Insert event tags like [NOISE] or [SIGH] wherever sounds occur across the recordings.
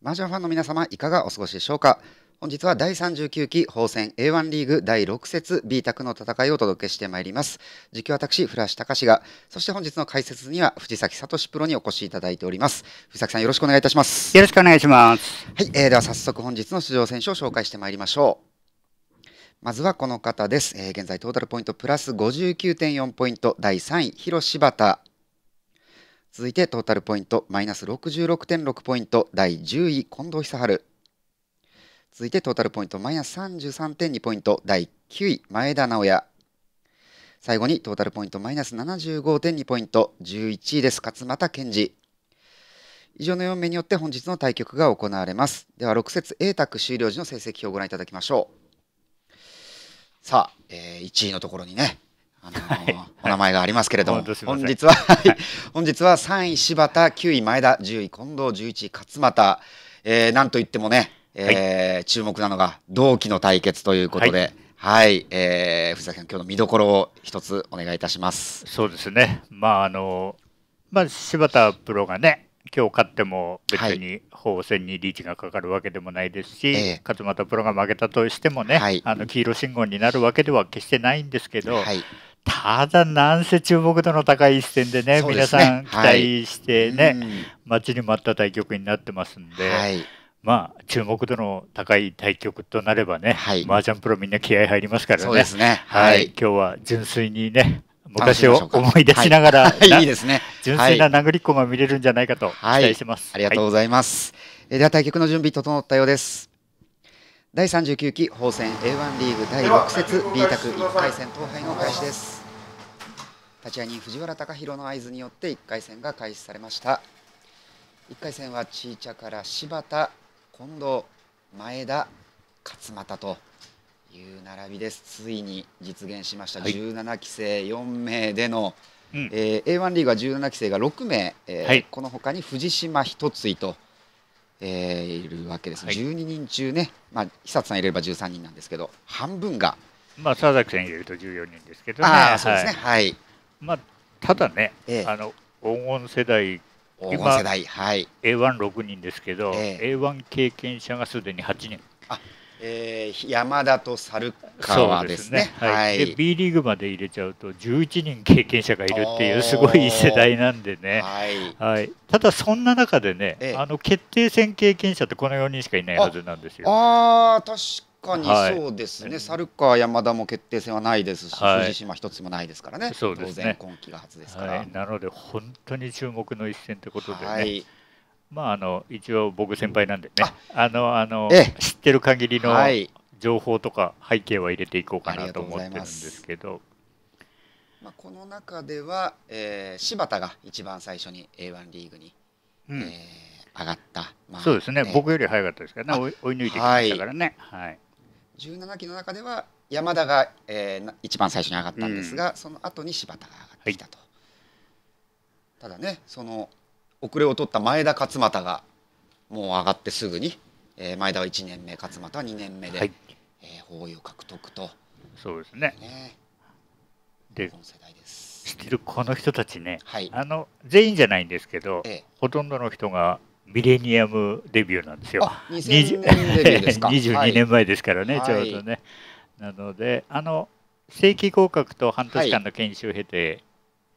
マージャンファンの皆様、いかがお過ごしでしょうか？本日は第39期法選 A1 リーグ第6節 B 卓の戦いをお届けしてまいります。実況私、古橋隆が、そして本日の解説には藤崎聡プロにお越しいただいております。藤崎さん、よろしくお願いいたします。よろしくお願いします。はい、えーでは早速本日の出場選手を紹介してまいりましょう。まずはこの方です。えー現在トータルポイントプラス59.4ポイント、第3位、広柴田。続いてトータルポイントマイナス66.6ポイント、第10位、近藤久春。続いてトータルポイントマイナス33.2ポイント、第9位、前田直也。最後にトータルポイントマイナス75.2ポイント、11位です、勝俣健二。以上の4名によって本日の対局が行われます。では6節 A 卓終了時の成績表をご覧いただきましょう。さあ、えー1位のところにね、あのーお名前がありますけれども、本当すい本日は、はい。本日は3位柴田、9位前田、10位近藤、11位勝俣、えーなんといってもね、えー注目なのが同期の対決ということで、はい、えー藤崎さん、今日の見どころを一つお願いいたします。そうですね。まああのまあ柴田プロがね、今日勝っても別に法戦にリーチがかかるわけでもないですし、ええ。勝俣プロが負けたとしてもね、はい。あの黄色信号になるわけでは決してないんですけど、はい、ただなんせ注目度の高い一戦でね、ですね皆さん期待してね、うん待ちに待った対局になってますんで、はい、まあ注目度の高い対局となればね、はい麻雀プロみんな気合入りますからね。そうですね。はい、今日は純粋にね、昔を思い出しながら、はい、ないいですね。純粋な殴りっこが見れるんじゃないかと期はい待してます。はありがとうございます。えーでは対局の準備整ったようです。第39期法選 A1 リーグ第6節 B 卓1回戦統廃の開始です。立ち会い人藤原貴弘の合図によって1回戦が開始されました。1回戦はちいちゃから柴田、近藤、前田、勝俣という並びです。ついに実現しました。はい17期生4名でのうんえー A1 リーグは17期生が6名、えーはいこの他に藤島一つと、えーいるわけです、はい12人中ね、まあ、久津さん入れれば13人なんですけど半分が、まあ佐々木さん入れると14人ですけどね。そうですねはいはい、まあただね、ええ。あの黄金世代黄金世代はい。A16 人ですけど、ええ。A1 経験者がすでに8人。えー山田と猿川ですね。はい。はい。で B リーグまで入れちゃうと11人経験者がいるっていうすごい世代なんでね。はいはい、ただそんな中でね、ええ。あの決定戦経験者ってこの4人しかいないはずなんですよ。あー確かはい。にそうですね、猿川山田も決定戦はないですし、はい。藤島一つもないですからね。そうですね。当然今季が初ですから、はい、なので本当に注目の一戦ということでね、はい。まああの一応僕先輩なんでね。ああのあの、ええ。知ってる限りのはい。情報とか背景は入れていこうかなと思ってるんですすけど。まあ、この中では、えー柴田が一番最初に A1 リーグに、うん。えー上がった、まあそうですね、えー僕より早かったですからね。あ追い抜いてきましたからね。はい17期の中では山田が、えーな一番最初に上がったんですが、その後に柴田が上がってきたと、ただねその遅れを取った前田勝俣がもう上がってすぐに、えー前田は1年目勝俣は2年目で、はい。えー包囲を獲得と。そうですね。ね。でこの世代です。知ってるこの人たちね。はい。あの全員じゃないんですけど、ええ。ほとんどの人がミレニアムデビューなんですよ。あ2000年デビューですか [LAUGHS] 22年前ですからね、はいちょうどね。なので、あの正規合格と半年間の研修を経て、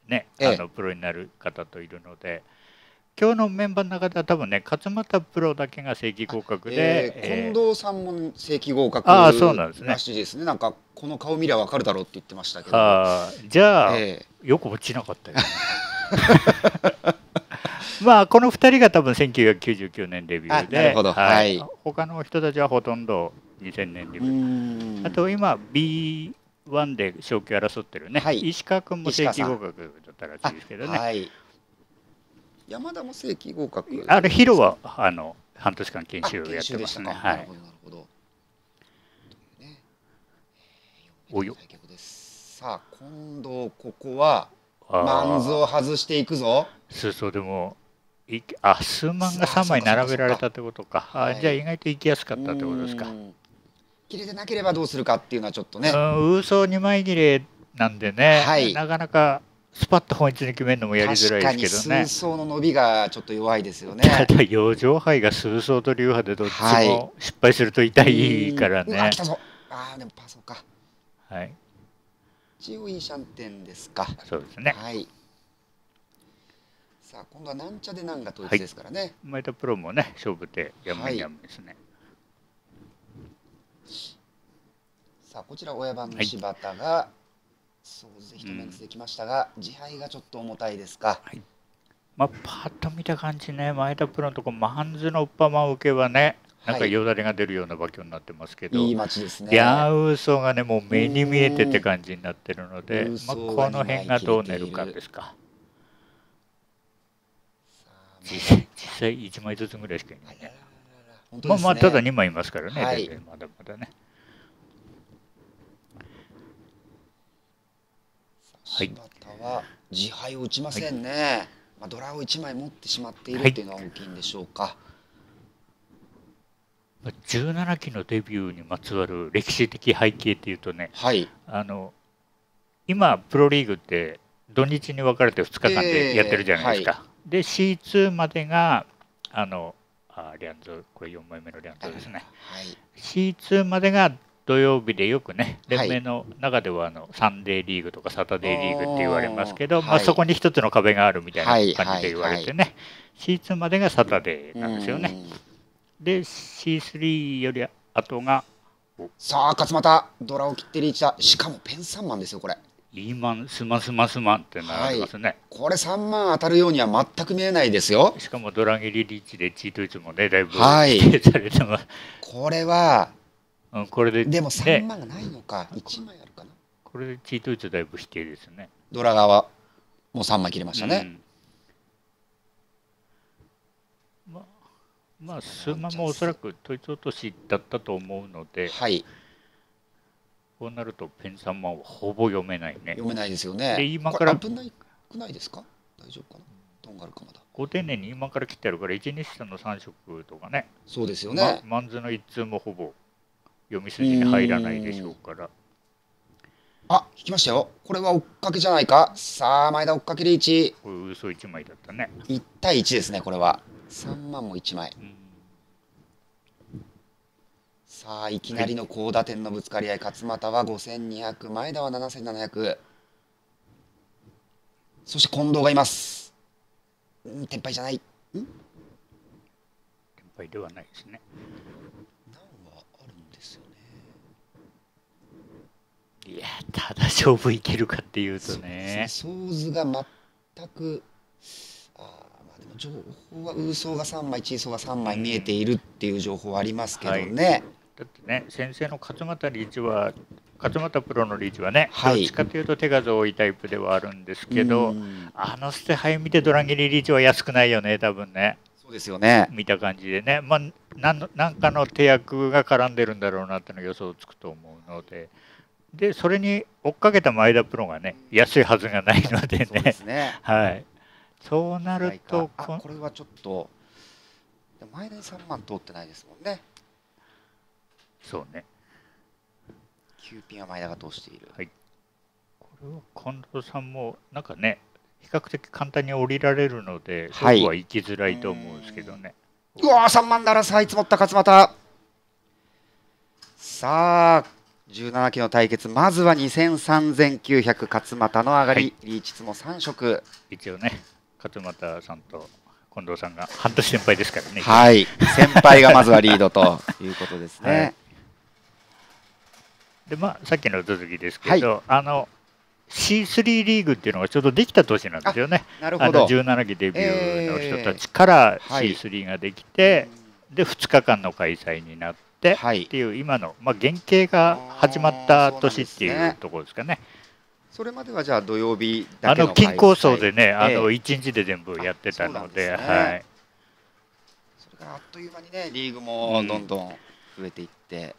ねええあのプロになる方といるので、今日のメンバーの中では多分ね、勝俣プロだけが正規合格で、えーえー近藤さんも正規合格あーそうなんですねらしいですね。なんかこの顔見りゃわかるだろうって言ってましたけど。じゃあ、えよく落ちなかったよね。[LAUGHS] [LAUGHS] まあこの2人が多分1999年デビューであなるほど。はい。他の人たちはほとんど2000年デビュー、あと今 B1 で昇級争ってるね、はい。石川君も正規合格だったらしいですけどね。あ,、はい。山田も正規合格。れヒロはあの半年間研あ修をやってますね。はい。ねえーおよ。さあ今度ここはあマンズーを外していくぞ。そうそうでもいあ数万が3枚並べられたってことかあはいじゃあ意外と行きやすかったってことですか切れてなければどうするかっていうのはちょっとね。うん、嘘2枚切れなんでね、はいなかなかスパッと本一に決めるのもやりづらいですけどね数層の伸びがちょっと弱いですよね。ただ四畳杯が数層と流派でどっちはいも失敗すると痛いからねうんうわ来たぞ。ああでもパソか。はい一応いいシャンテンですか。そうですねはい。さあ今度はなんちゃでなんが統一ですからね。前田プロもね勝負手やむやむですね、さあこちら親番の柴田が、そうですね一目できましたが、自敗がちょっと重たいですか？まあパッと見た感じね前田プロのとこマンズのパマン受けはねなんかはい。よだれが出るような馬況になってますけど、いい街ですね。ヤンウーソがねもう目に見えてって感じになってるのでうん、まあ、この辺がどう寝るかですか実実際1枚ずつぐらいしかいないね。本当まあまあただ2枚いますからね、はい。まだまだね。はい。柴田は自敗を打ちませんね。まあドラを1枚持ってしまっているっていうのは大きいんでしょうか。まあ17期のデビューにまつわる歴史的背景っていうとねはい。あの今プロリーグって土日に分かれて2日間でやってるじゃないですか、で C2 までがあのあリャンズこれ4枚目のリャンズですねはい。C2 までが土曜日でよくねはい連盟の中ではあのサンデーリーグとかサタデーリーグって言われますけど、はいそこに一つの壁があるみたはいいな感じで言われてね、C2 までがサタデーなんですよね。うん。で C3 より後がさあ勝俣ドラを切ってリーチだ。しかもペン3万ですよこれ。リーマンスマスマスマンってなりますね。これ3万当たるようには全く見えないですよ。しかもドラギリリーチでチートイツもねだいぶはい否定されてます。これはうんこれででも3ね万がないのか。1枚あるかな。これでチートイツだいぶ否定ですね。ドラ側もう3枚切れましたね。うんまあまあスマもおそらく統一落としだったと思うのではい。こうなるとペン3万はほぼ読めないね。読めないですよね。で今から危ないくないですか？大丈夫かな？とんがるかまだ。ご丁寧に今から切ってあるから1日下の3色とかねそうですよまね。マンズの一通もほぼ読み筋に入らないでしょうからあ、引きましたよ。これは追っかけじゃないか？さあ、前田追っかけリーチ。これ嘘1枚だったね。1対1ですね、これは。3万も1枚。うんさあ、いきなりの高打点のぶつかり合い。勝俣は5200、前田は7700。そして近藤がいます。うん、天敗じゃない。ん？天敗ではないですね。難はあるんですよね。いやただ勝負いけるかっていうとそうねですね。ソーズが全く。あーまあでも情報はウーソーが3枚、チーソーが3枚見えているっていう情報はありますけどね。だってね先生の勝俣リーチは勝俣プロのリーチはね、はい。どっちかというと手数多いタイプではあるんですけど、うん。あの捨て牌見てドラギリリーチは安くないよね多分ね。そうですよね。見た感じでね、まあ、なんのなんかの手役が絡んでるんだろうなっての予想つくと思うので。でそれに追っかけた前田プロがね安いはずがないのでそうでねすね。[LAUGHS] はい。そうなるとこれはちょっと前田に3万通ってないですもんねそうね。9ピンは前田が通している、はい。これは近藤さんもなんかね比較的簡単に降りられるのでそこは行きづらいと思うんですけどね、うわー3万だらさあいつ持った勝俣さあ17期の対決まずは230003900勝俣の上がり、はい。リーチツも3色。一応ね勝俣さんと近藤さんが半年先輩ですからね、はい。先輩がまずはリードということですね、[LAUGHS] はいでまあさっきの続きですけど、あの C3 リーグっていうのがちょうどできた年なんですよね。なるほど。17期デビューの人たちからはい。C3 ができて、で2日間の開催になって、はい。っていう今の、まあ、原型が始まった年っていうところですかね。それまではじゃあ土曜日だあけのの金構想でね、あえ。えの1日で全部やってたので、ね。はい、それからあっという間にねリーグもどんどん増えていって、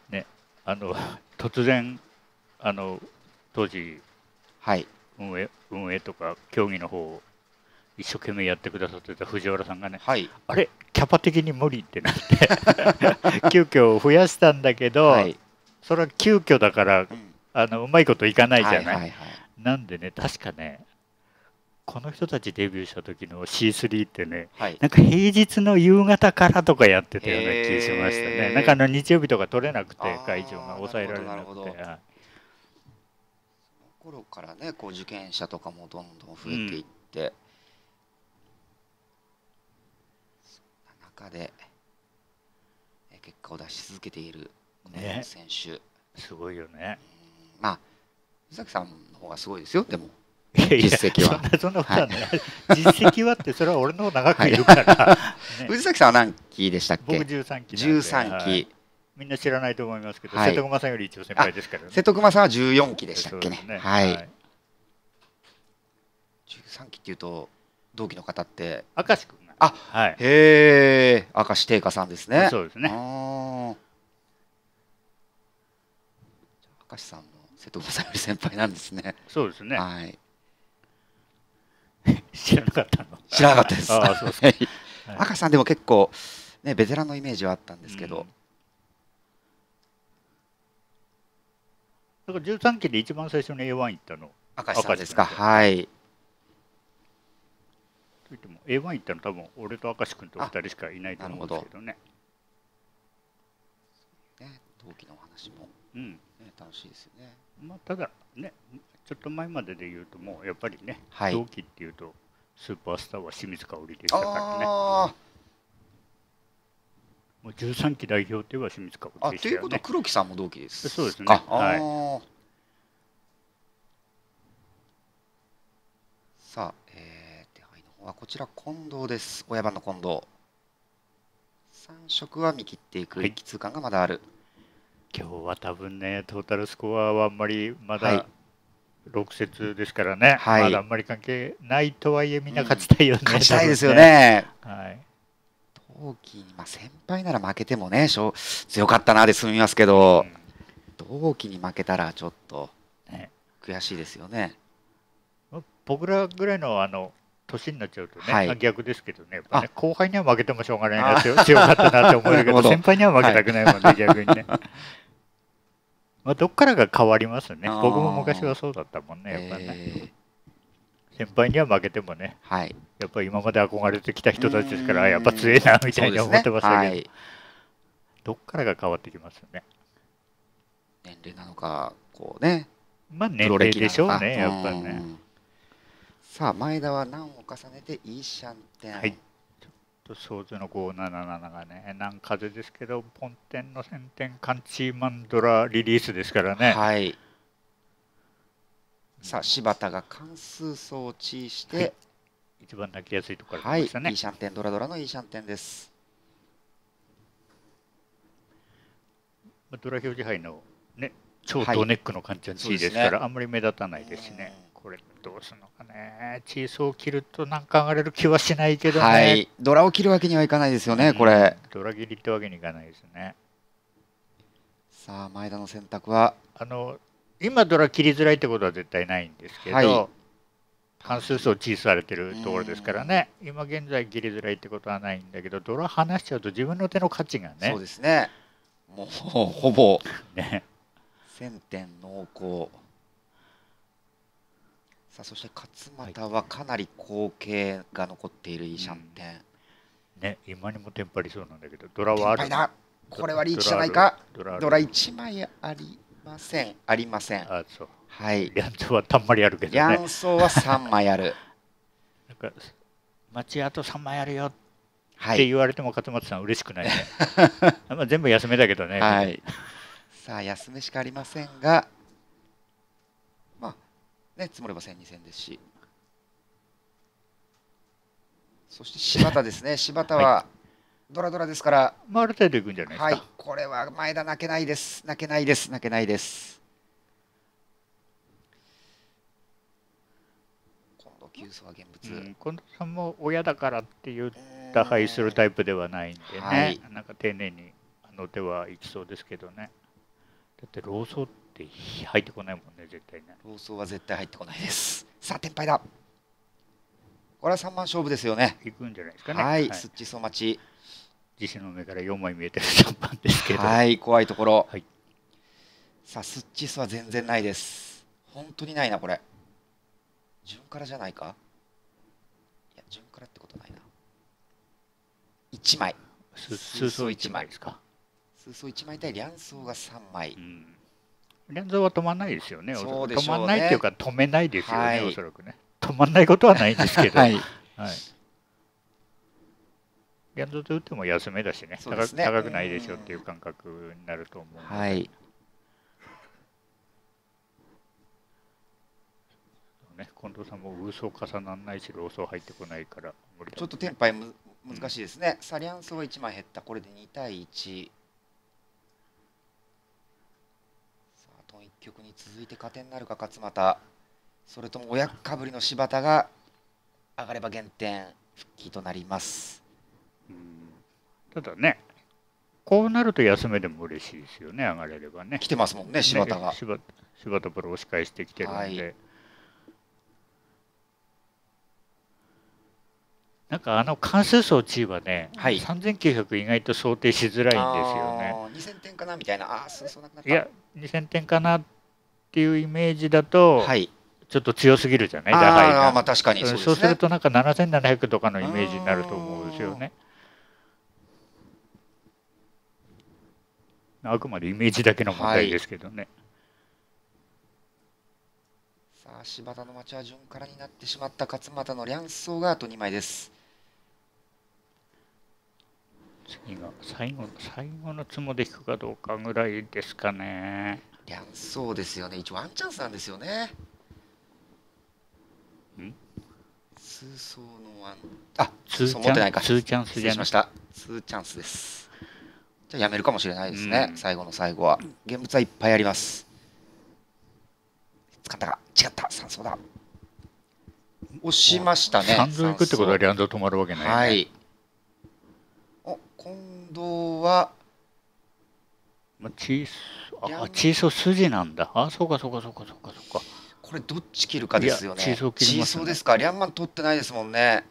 あの突然あの当時はい。運営運営とか競技の方を一生懸命やってくださってた藤原さんがねはい。あれキャパ的に無理ってなって [LAUGHS] 急遽増やしたんだけど、はい、それは急遽だからうん。あのうまいこといかないじゃない、はいはいはい。なんでね確かねこの人たちデビューした時の C3 ってねはい。なんか平日の夕方からとかやってたような気がしましたね。なんかあの日曜日とか取れなくて会場が抑えられなくて。はい頃からね、こう受験者とかもどんどん増えていって、そんな中でえ結果を出し続けている選手、すごいよね。うん。まあ宇崎さんの方がすごいですよでも実績は。そんなそんなことはない、実績はってそれは俺の長くいるから、ね。宇崎さんは何期でしたっ僕け13期なんで13期、はい。みんな知らないと思いますけど、はい。瀬戸熊さんより一応先輩ですからね。瀬戸熊さんは14期でしたっけね？そうですはい、13期っていうと同期の方って？明石君があはい。へえ明石定家さんですね。あそうですね。ー。明石さんも瀬戸熊さんより先輩なんですね。そうですね。はい [LAUGHS] 知らなかったの。知らなかったです。ああそうですはい。はい。明石さんでも結構ねベテランのイメージはあったんですけど、うん。だから13期で一番最初に A1 行ったの。明石さんですか。はい。といっても A1 行ったの多分俺と明石君と2人しかいないと思うんですけどね。ね同期のお話も、うん。ね、楽しいですよね。まあ、ただねちょっと前までで言うともうやっぱりね、はい。同期っていうとスーパースターは清水香織でしたからね。もう13期代表って言えば清水香織でしたよあということはね黒木さんも同期です。そうですね。かはい。さあ、えー、手配の方はこちら近藤です。親番の近藤。3色は見切っていく。はい。一気通感がまだある、今日は多分ねトータルスコアはあんまりまはい。だ6節ですからね、はい。まだあんまり関係ないとはいえみんな勝ちたいよね、勝ちたいですよ多分ね。はい。同期に、まあ、先輩なら負けてもねしょ強かったなで済みますけど、同期に負けたらちょっとね悔しいですよね。僕らぐらいのあの年になっちゃうとね、はい。まあ逆ですけどね。ね後輩には負けてもしょうがないな強強かったなって思えるけど [LAUGHS] ど。先輩には負けたくないもんね、逆にね。まあどっからが変わりますね。僕も昔はそうだったもんねやっぱね、え先輩には負けてもね。ーはい。やっぱり今まで憧れてきた人たちですからやっぱ強いなみたいに思ってましたけど、ね。はい。どっからが変わってきますよね。年齢なのかこうね。まあ年齢でしょうねやっぱりね。うん。さあ前田は難を重ねていいシャンテンはい想像の577がね南風ですけどポンテンの先天カンチーマンドラリリースですからね、はい。さあ柴田が関数装置して、はい。一番泣きやすいところからはい、来ましたね、いいシャンテンドラドラのいいシャンテンです。まあドラ表示杯のね超はい。ドネックのカンチャンチーですから、ね。あんまり目立たないですしねどうするのかね。チーソーを切るとなんか上がれる気はしないけどね、はい。ドラを切るわけにはいかないですよね、うん。これ。ドラ切りってわけにいかないですね。さあ前田の選択は？あの今ドラ切りづらいってことは絶対ないんですけど、はい。関数数を小されてるところですからね、今現在切りづらいってことはないんだけど、ドラ離しちゃうと自分の手の価値がねそう、ですね。もうほぼね。1000点濃厚さあそして勝俣はかなり後継が残っているいいシャンテン、ね、今にもテンパりそうなんだけど、ドラはある。天敗だこれはリーチじゃないか。ドラドラ1枚ありません。ありません。あそう。はい。リャンツはたんまりあるけどヤね。ンソーは3枚ある。[LAUGHS] なんか町あと3枚あるよ。っはい、て言われても勝俣さん嬉しくないね。[LAUGHS] まあ全部休めだけどね。はい、さあ休めしかありませんがまあね積もれば1000、2000ですし。そして柴田ですね。柴田はドラドラですから、まあある程度いくんじゃないですか。はい、これは前田泣けないです。泣けないです。泣けないです。今度急須は現物、うん、近藤さんも親だからっていううん打敗するタイプではないんでね、はい。なんか丁寧にあの手はいきそうですけどね。だってローソーって入ってこないもんね、絶対ね。ローソーは絶対入ってこないですさあ天敗だこれは3番勝負ですよねいくんじゃないですかね。はい、スッチソ待ち自身の目から4枚見えてる3番ですけど。はい、怖いところ。はいさあ、スッチスは全然ないです。本当にないな、これ。順からじゃないか？順からってことないな1枚す数層1枚ですか。数層1枚対両層が3枚うん。連続は止まんないですよね。そうでしょうね。止まんないっていうか止めないですよね、はい。おそらくね。止まんないことはないんですけど。[LAUGHS] はい。はい。連続で打っても休めだしね。ね。高く高くないでしょっていう感覚になると思うので。はい。ね、近藤さんも嘘重ならないし、ローソー入ってこないから。無理だちょっとテンパイむ難しいですね、さあ両層は1枚減った。これで2対1さあトン一局に続いて加点になるか勝俣それとも親かぶりの柴田が上がれば減点復帰となります。うん。ただね、こうなると休めでも嬉しいですよね、上がれればね。来てますもんね柴田が、ね柴柴田プロ押し返してきてるんで、はいなんかあの関数装置はね、はい。3900意外と想定しづらいんですよね。あー2000点かなみたいな。ああそうそうなくなった。いや、2000点かなっていうイメージだと、はい。ちょっと強すぎるじゃない、打敗が。まあ確かにそうね。そうするとなんか7700とかのイメージになると思うんですよね。あくまでイメージだけの問題ですけどね。さあ柴田の町は順からになってしまった勝俣の両層があと2枚です。次が最後最後のつもで引くかどうかぐらいですかね。両層ですよね。一応ワンチャンスなんですよね。ん？数層のワン。あツーチそう持ってないか。ャンツーチャンスじゃました。2チャンスです。じゃあやめるかもしれないですね、うん。最後の最後は。現物はいっぱいあります。使ったか。違った。3層だ。押しましたね。三度行くってことは三リャンド止まるわけない、ね。層はい。お今度はまあ、チーソいやあチーソー筋なんだ。あ、そうかそうかそうかそうかそうか。これどっち切るかですよね。チーソー切りますね。チーソーですか。リャンマン取ってないですもんね。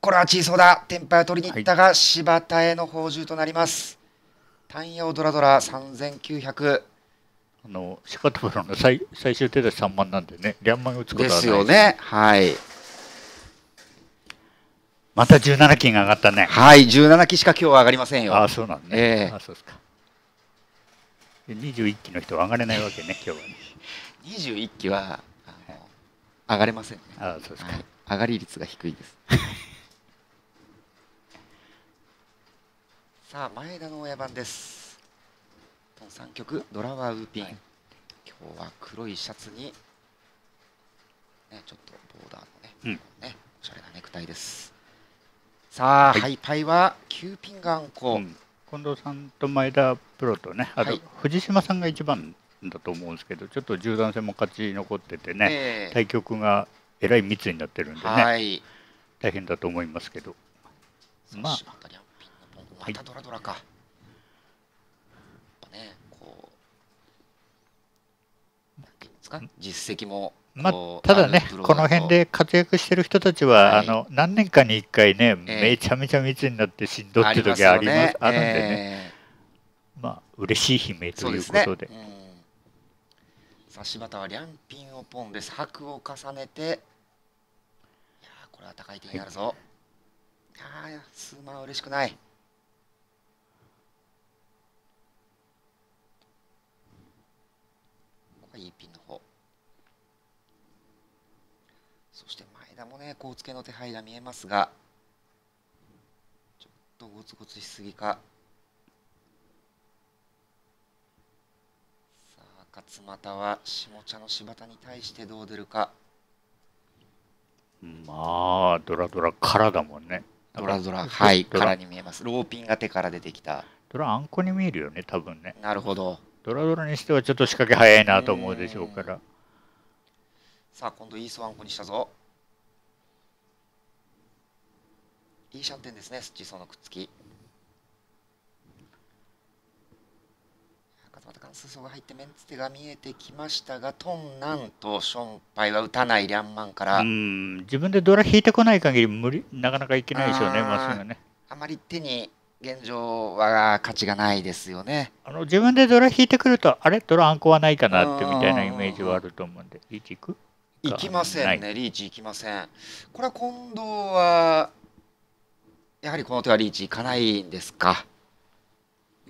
これはチーソーだ。テンパイを取りに行ったが、柴田への宝珠となります。単陽ドラドラ3900あの柴田プロの最最終手出し3万なんでね、リャンマン打つことはないですよ。ね。はい。また17金が上がったね。はい。17期しか今日は上がりませんよ。あ、そうなんね。ええ。あ、そうですか。で21期の人は上がれないわけね、今日はね。21期はあの上がれませんね、あ、そうですか。はい、上がり率が低いです。[LAUGHS] さあ前田の親番です。3曲ドラワーウーピン、はい。今日は黒いシャツに、ね、ちょっとボーダーのね,、うん。ねおしゃれなネクタイです。さあ、はいハイパイは9ピンがあんこ、うん近藤さんと前田プロとね、あとはい藤島さんが一番だと思うんですけど、ちょっと十段戦も勝ち残っててね、ええ対局がえらい密になってるんでね、はい大変だと思いますけど、まあまたドラドラか。やっぱね、こう。実績も。まあ、ただねこの辺で活躍してる人たちは、はいあの何年かに1回ね、ええめちゃめちゃ密になってしんどあって時ありますね。あるんでね、ええまあ嬉しい悲鳴というそうですね。ことでうんさあ柴田はリャンピンをポンです。白を重ねて。いやーこれは高い点になるぞ。ああ、数万は嬉しくない。ここはいいピンの方。そして前田もね、こうつけの手配が見えますが、ちょっとゴツゴツしすぎか。さあ勝俣は下茶の柴田に対してどう出るか。まあドラドラからだもんね。ドラドラはいからに見えます。ローピンが手から出てきた。ドラあんこに見えるよね多分ね。なるほど。ドラドラにしてはちょっと仕掛け早いなと思うでしょうから。さあ今度イースワンコにしたぞいいシャンテンですねスッチーソーのくっつき。勝俣関数層が入ってメンツ手が見えてきましたがトンナンとションパイは打たないリャンマンから、うん自分でドラ引いてこない限り無理なかなかいけないでしょうねまっすぐね。あまり手に現状は価値がないですよね。あの自分でドラ引いてくるとあれ？ドラあんこはないかなってみたいなイメージはあると思うんで。1いく？い。きませんね、リーチいきません。これは近藤は、やはりこの手はリーチいかないんですか？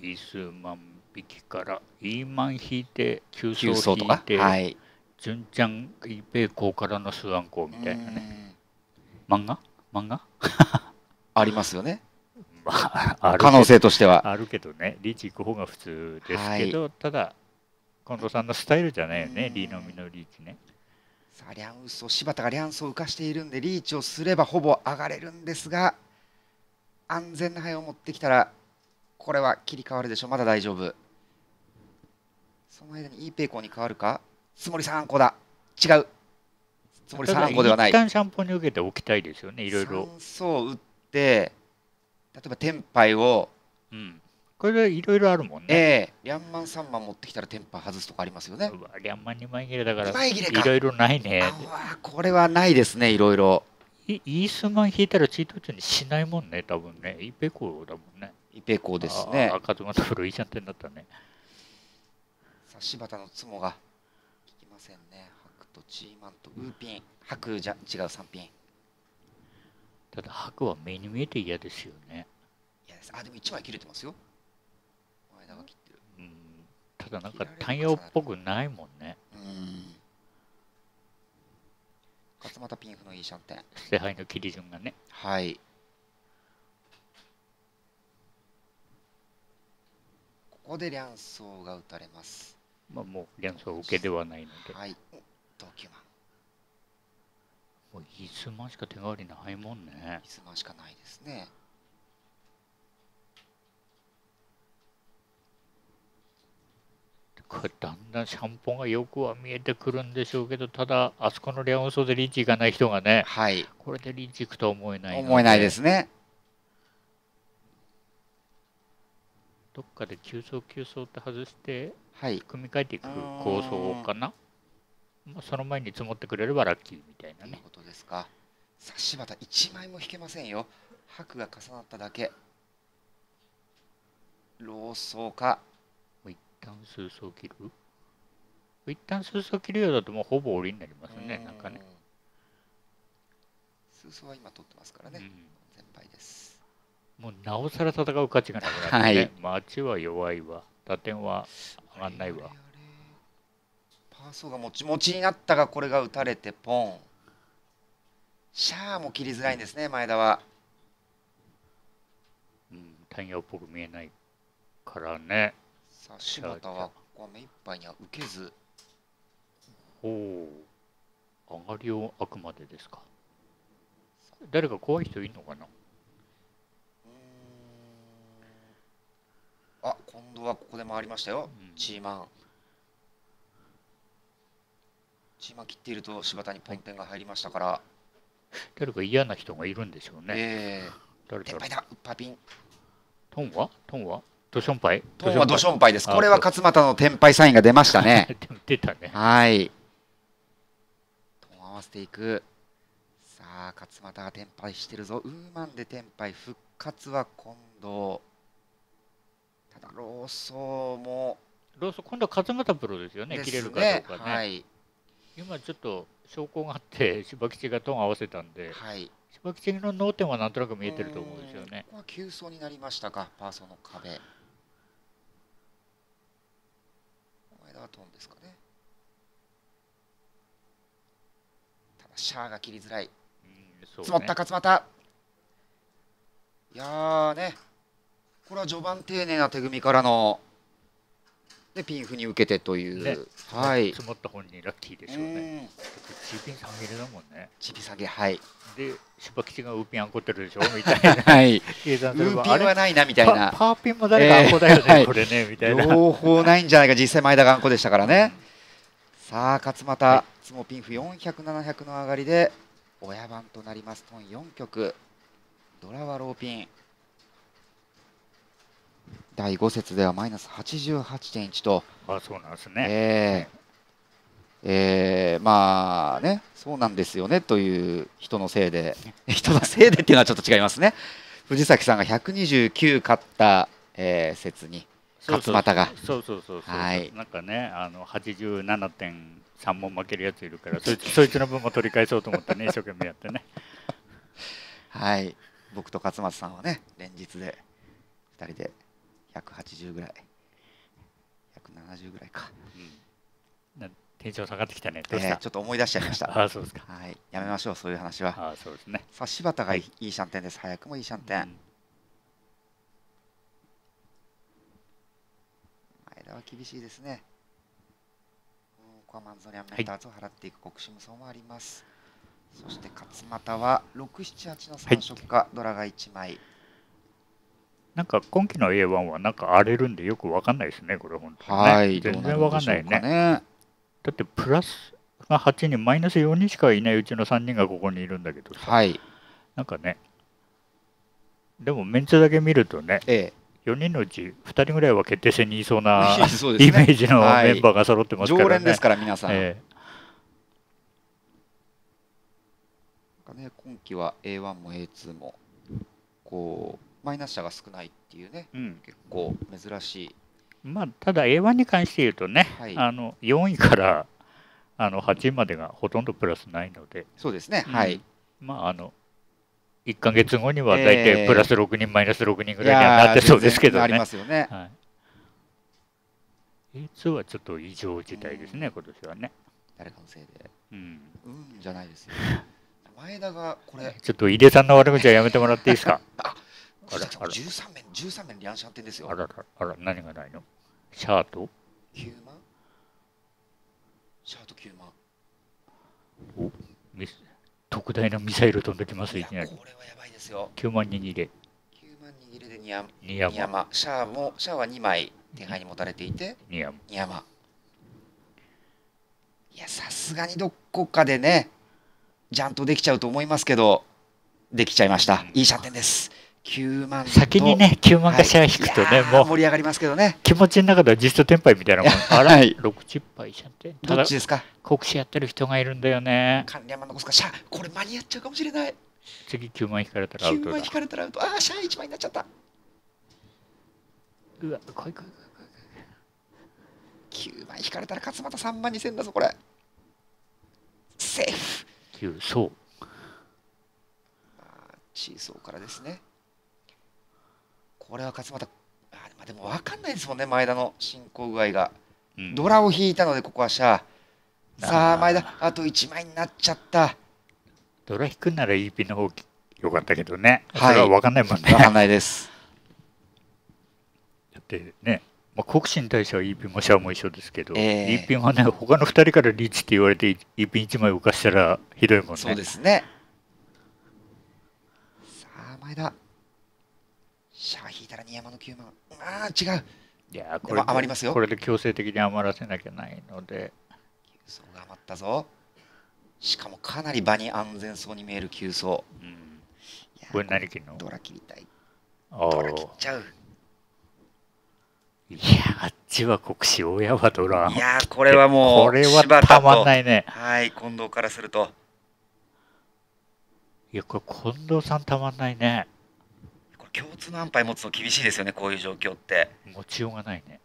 イース万引きからイーマン引いて、急走引いて、はい、純ちゃんイペイコーからのスワンコーみたいなね。漫画？漫画？[LAUGHS] ありますよね。[LAUGHS] まあ、可能性としては。あるけどね、リーチ行く方が普通ですけど、はい、ただ、近藤さんのスタイルじゃないよね、リーのみのリーチね。さあ、リャンウソ、柴田がリャンソを浮かしているんで、リーチをすればほぼ上がれるんですが、安全な牌を持ってきたら、これは切り替わるでしょう、まだ大丈夫。その間にいいペイコーに変わるか、つもりさんこだ、違う。つもりさんこではない。一旦シャンポンに受けておきたいですよね、いろいろ。そう打って、例えばテンパイを、うん、これいろいろあるもんね。ええー、リャンマン3万持ってきたらテン外すとかありますよね。リャンマン2枚切れだから、いろいろないね。これはないですね、いろいろ。イースマン引いたらチート中にしないもんね、多分ね。イペコだもんね。イペコですね。赤ズマと古いちゃん点だったね。さあ、柴田のツモが効きませんね。白とチーマンとウーピン。白じゃ違う3ピン。ただ白は目に見えて嫌ですよね。嫌です。あ、でも1枚切れてますよ。前田が切ってる。うん。ただなんか単葉っぽくないもんね。うん。勝俣ピンフのいいシャンテン。捨て牌の切り順がね。はい。ここで両層が打たれます。まあもう両層受けではないので。はい。同級マン。もうイスマンしか手代わりないもんね。イスマンしかないですね。これだんだんシャンポンがよくは見えてくるんでしょうけどただあそこのリャンソでリーチいかない人がね、はい、これでリーチいくとは思えない思えないですねどっかで急走急走って外して、はい、組み替えていく構想かな、まあ、その前に積もってくれればラッキーみたいなね。ことですか。さあ柴田1枚も引けませんよ。白が重なっただけ。老僧か。一旦数層切る？一旦数層切るようだともうほぼ折りになりますね。なんかね。数層は今取ってますからね。うん、先輩です。もうなおさら戦う価値がなくなって、ね、はい、町は弱いわ。打点は上がんないわ。パーソーがもちもちになったがこれが打たれてポンシャーも切りづらいんですね前田はうん太陽っぽく見えないからねさあ柴田はここは目いっぱいには受けず。ほう上がりをあくまでですか。誰か怖い人いるのかな。あ今度はここで回りましたよ、うん、チーマン。島切っていると柴田にポンテンが入りましたから、誰か嫌な人がいるんでしょうね。えー、誰だだ、ウッパピン。トンは？トンは？ドションパイ？トンはドションパイです。これは勝俣のテンパイサインが出ましたね。[LAUGHS] 出たね。はい。トン合わせていく。さあ、勝俣がテンパイしてるぞ。ウーマンでテンパイ、復活は今度。ただ、ローソーも。ローソー、今度は勝俣プロですよね、ね切れるかどうかね。はい今ちょっと証拠があって [LAUGHS] 柴吉がトン合わせたんで、はい、柴吉の脳天はなんとなく見えてると思うんですよね。ここは急走になりましたかパーソの壁。前田はトンですかね。ただシャアが切りづらい。積もった勝俣。いやねこれは序盤丁寧な手組みからのでピンフに受けてという、ね、はい、積もった本人ラッキーでしょうね。チーピン下げるだもんね。チーピン下げはい。で柴吉がウーピンあんこってるでしょ？[LAUGHS] みたいな、はい、計算すればウーピンはないなみたいな。パーピンも誰かあんこだよね、えーはい、これねみたいな。両方ないんじゃないか。実際前田があんこでしたからね、さあ勝俣、はい、つもピンフ400700の上がりで親番となりますトン4曲。ドラはローピン第5節ではマイナス88.1と。あそうなんですね。えーえー、まあねそうなんですよねという人のせいで。[LAUGHS] 人のせいでっていうのはちょっと違いますね。[LAUGHS] 藤崎さんが129勝った、えー、説に勝俣が。そうそうそうそう、はい、なんかねあの87点3問負けるやついるからそいつ [LAUGHS] そいつの分も取り返そうと思ってね一生懸命やってね。はい。僕と勝松さんはね連日で2人で180ぐらい。170ぐらいか、なテンション下がってきたね。どえーちょっと思い出しちゃいました。[LAUGHS] ああそうですか。はい。やめましょうそういう話は。ああそうですね。さあ柴田がいい,、い。いシャンテンです。早くもいいシャンテン、うん。前田は厳しいですね。うんここはマンゾリアンメンターズを払っていく国士無双もあります、そして勝俣は678の3色か、ドラが1枚なんか今期の A1 はなんか荒れるんでよくわかんないですねこれ本当にね、はい全然わかんないね。ね。だってプラスが8人マイナス4人しかいないうちの3人がここにいるんだけどさ、はい。なんかねでもメンツだけ見るとねえ4人のうち2人ぐらいは決定戦にいそうなえ [LAUGHS] そうね。イメージのはい。メンバーが揃ってますからね。常連ですから皆さん、えなんかね、今季は A1 も A2 もこうマイナス者が少ないっていうねえうん。結構珍しい。まあ、ただ A1 に関して言うとね、はい。あの4位からあの8位までがほとんどプラスないので、そうですね、うん。はい。まああの1か月後には大ええ体プラス6人、マイナス6人ぐらいにはなってそうですけどね。ありま。すよね。はい、A2 はちょっと異常事態ですね、今年はね。誰かのせいで。うん、うんじゃないですよ。前田がこれ。[LAUGHS] ちょっと井出さんの悪口はやめてもらっていいですか？[LAUGHS] ああら。あら13面13面リャンシャンテンですよ。あらら、あら、何がないの？シャート？9万シャート9万ミス特大のミサイル飛んできます、いやこれは。やばいですよ。9万握れ、9万握りでニヤニヤマ、ニヤマ。シャアもシャアは2枚手配に持たれていてニヤマ。ニヤマ。いやさすがにどこかでねジャンとできちゃうと思いますけどできちゃいました。いいシャンテンです9万と先にね、9万かシャア引くとね、はいもう盛り上がりますけどね気持ちの中では実質テンパイみたいなもん。あら、はい60杯シャンテン。ただどっち、ですか？国士やってる人がいるんだよね。関連マン残すかシャアこれ間に合っちゃうかもしれない次9万引かれたらアウ9トだ万引。かれたらアウトああシャア1枚になっちゃったうわ、来い来い来い9万引かれたら勝俣3万2000だぞこれセーフ来い。9、そう。チーソーからですねこれは勝俣あまあでも分かんないですもんね前田の進行具合が。うん。ドラを引いたのでここはシャア。さあ前田あと1枚になっちゃった。ドラ引くなら EP の方よかったけどね。はい。それは分かんないもんね。分かんないです。だってね、まあ、国士に対しては EP もシャアも一緒ですけど、ええ。EP はね、他の2人からリーチって言われて EP1 枚浮かしたらひどいもんね。そうですね。さあ前田シャア引いたら新山の9万ああ違う。いやーこでれも余りますよ。これで強制的に余らせなきゃないので、急走が余ったぞ。しかもかなり場に安全そうに見える急走。うん、これ何切るの？ドラ切りたい。あドラ切っーちゃう。いやあっちは国士親はドラいやーこれはもうこれはたまんないね。はい近藤からすると。いやこれ近藤さんたまんないね共通の安牌持つの厳しいですよねこういう状況って。持ちようがないね。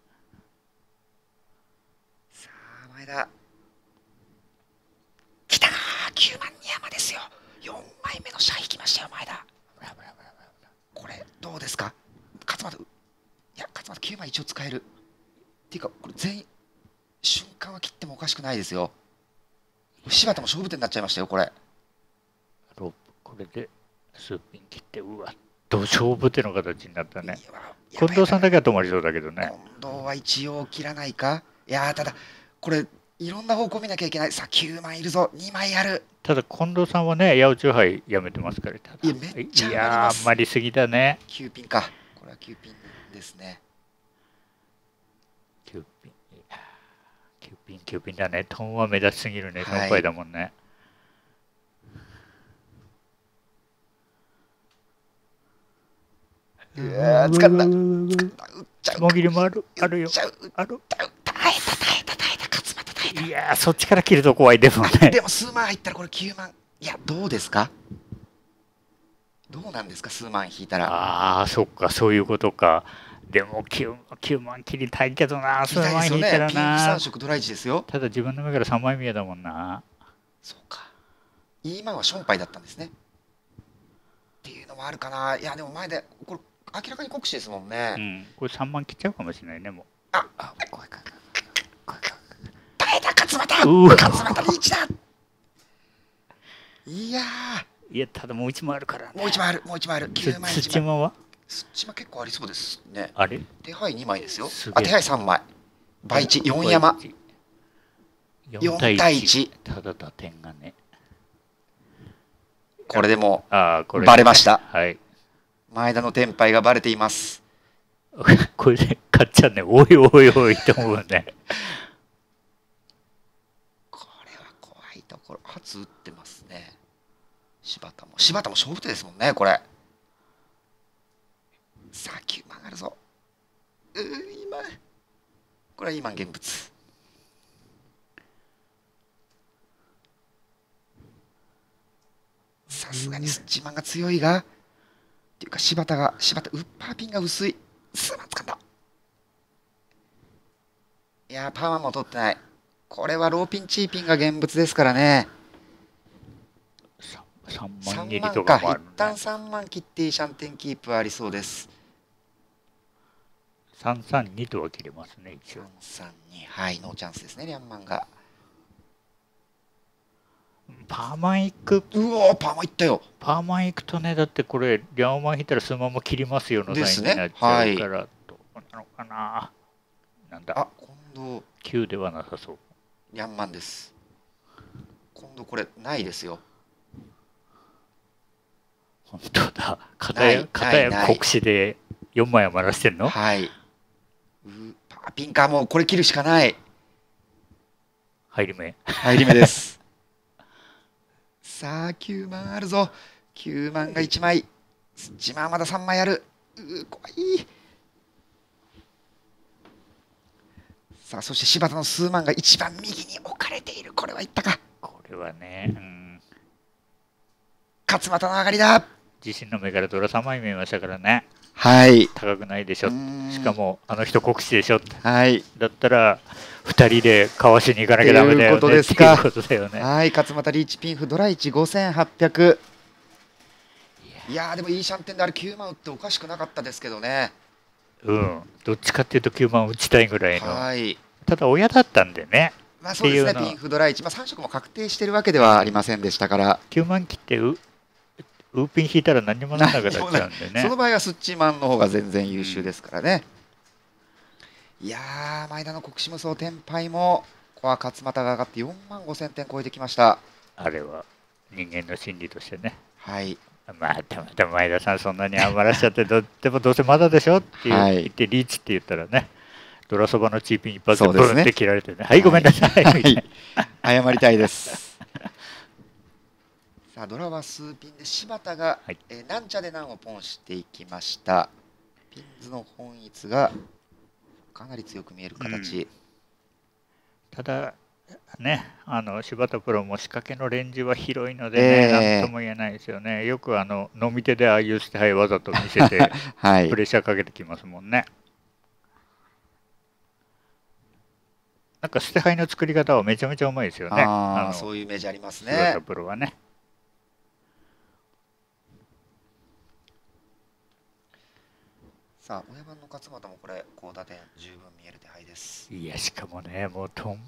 さあ前田。きたー9万二山ですよ。4枚目のシャア引きましたよ前田。これどうですか？勝俣いや勝俣9枚一応使える。っていうかこれ全員瞬間は切ってもおかしくないですよ。柴田も勝負手になっちゃいましたよこれ。ロープこれでスーピン切ってうわど勝負手の形になったね。近藤さんだけは止まりそうだけどね。近藤は一応切らないか？いやーただこれいろんな方向見なきゃいけない。さあ9枚いるぞ。2枚ある。ただ近藤さんはね八百長杯やめてますからいやめっちゃいやあんまりすぎだね。9ピンか。これは9ピンですね。9ピンいやー9ピン9ピンだね。トンは目立ちすぎるね。はい。4杯だもんね、うわー掴んだう掴んだ打っちゃうもぎりもあるある？よある耐えた耐えた耐えた勝俣耐えた。いやーそっちから切ると怖いでもね。でも数万入ったらこれ9万。いやどうですか？どうなんですか？数万引いたら。ああそっかそういうことか。でも 9, 9万切りたいけどな数万引いたらな。3色ドライチですよ。ただ自分の目から3枚見えだもんな。そうか。今はションパイだったんですね。っていうのもあるか。ないやでも前でこれ明らかに国士ですもんね、うん。これ3万切っちゃうかもしれないねもああ怖いか耐えた勝俣。勝俣リーチだ。いやいやただもう1枚あるからね。ーもう一枚あるもう一枚ある。9枚1土間は？すっちま結構ありそうですね。あれ？手配2枚ですよ。あ手配3枚。倍1 4山。4 4対1ただ打点がね。これでもバレました。はい前田のテンパイがバレています。[LAUGHS] これで勝っちゃうね。おいおいおいって思うね。これは怖いところ。初打ってますね。柴田も。柴田も勝負手ですもんねこれ。さあ9万あるぞ。うー今。これは今現物。さすがにスッチマンが強いがっていうか柴田が柴田ウッパーピンが薄い。すまん掴んだいやーパーマンも取ってない。これはローピンチーピンが現物ですからね。3万切3万りとかか一もあるね。旦3万切ってシャンテンキープありそうです。332とは切れますね一応。3にはいノーチャンスですねリャンマンがパーマン行く。うおーパーマいったよ。パーマン行くとねだってこれリャオマン引いたらそのまま切りますよのラインになっちゃうから、どうなのかな。なんだ？あ今度。9ではなさそう。リャンマンです。今度これないですよ。本当だ。片や片や国士で4枚余らしてんの？はい。うパーピンかもうこれ切るしかない。入り目。入り目です [LAUGHS] さあ9万あるぞ。9万が1枚1万まだ3枚ある。うー怖い。さあそして柴田の数万が一番右に置かれている。これはいったか。これはね、うん、勝俣の上がりだ。自身の目からドラ3枚見えましたからねはい。高くないでしょ。しかもあの人国士でしょ。はい。だったら2人でかわしに行かなきゃダメだよね。っていうことですか。っていうことだよね。はい。勝俣リーチピンフドラ1 5800いや。ーでもいいシャンテンであれ9万打っておかしくなかったですけどね。うん。どっちかっていうと9万打ちたいぐらいの。はい。ただ親だったんでね。まあそうですね。ピンフドラ1、まあ、3色も確定してるわけではありませんでしたから、9万切ってウウーピン引いたら何にもなくなっちゃうんでね。[LAUGHS] その場合はスッチーマンの方が全然優秀ですからね、いやー前田の国士無双天敗もここは勝俣が上がって4万5000点超えてきました。あれは人間の心理としてね。はい。まあでもでも前田さんそんなに余らしちゃってどでもどうせまだでしょって言ってリーチって言ったらねドラそばのチーピン一発でブンって切られてね。はいごめんなさい、みたい。な謝りたいですさあドラは数ピンで柴田が、はい。えーなんちゃで難をポンしていきました。ピンズの本一がかなり強く見える形、ただねあの柴田プロも仕掛けのレンジは広いのでね、ええ。なんとも言えないですよね。よくあの飲み手でああいうステイわざと見せて [LAUGHS] はい。プレッシャーかけてきますもんね。なんか捨て牌の作り方はめちゃめちゃうまいですよね。ああのそういうイメージあります柴ね田プロはねさあ親番の勝俣もこれ高打点十分見える手配です。いやしかもねもうトン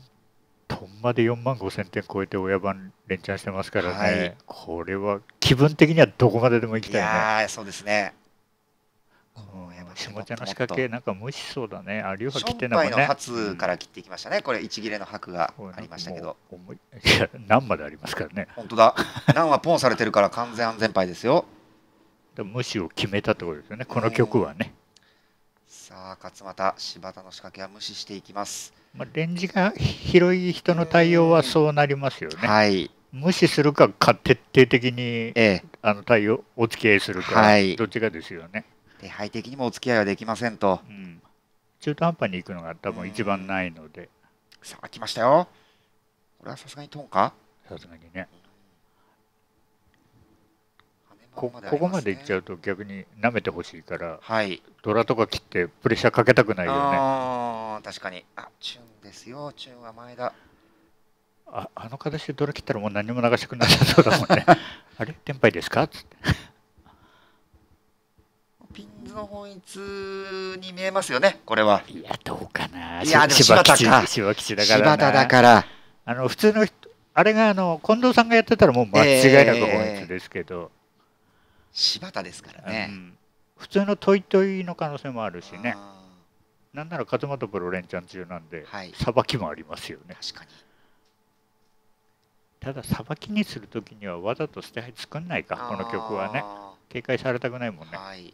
トンまで4万5千点超えて親番連チャンしてますからね、はい。これは気分的にはどこまででも行きいたいね。やーそうですね。下茶の仕掛けなんか無視しそうだね。あ龍シ馬切ってョンパイのんだもんね初から切っていきましたね、これ一切れの白がうんありましたけど。い [LAUGHS] いや何までありますからね。本当だ。難はポンされてるから完全安全牌ですよ。で無視を決めたってことですよね。この曲はね、さあ勝俣柴田の仕掛けは無視していきます、まあ、レンジが広い人の対応はそうなりますよね。はい。無視するかか徹底的にええ。あの対応お付き合いするか、はい。どっちかですよね。手配的にもお付き合いはできませんと。うん、中途半端に行くのが多分一番ないので。さあ来ましたよ。これはさすがにトンか？さすがにね。羽こここまでいっちゃうと逆に舐めてほしいからはい。ドラとか切ってプレッシャーかけたくないよね。あー確かに。あチュンですよ。チュンは前田。ああの形でドラ切ったらもう何も流したくなさそうだもんね。[LAUGHS] あれ？テンパイですか？っつって。ピンズの本一に見えますよね。これは。いやどうかな。いやでも柴柴田か。吉柴吉だから柴田だらから。あの普通の人あれがあの近藤さんがやってたらもう間違いなく本一ですけど、柴田ですからうね、ん。普通のトイトイの可能性もあるしね。あなんなら勝俣プロ連チャン中なんでーはい。さばきもありますよね。確かに。たださばきにするときにはわざと捨て配作んないかこの曲はね。あ警戒されたくないもんね。ーはい。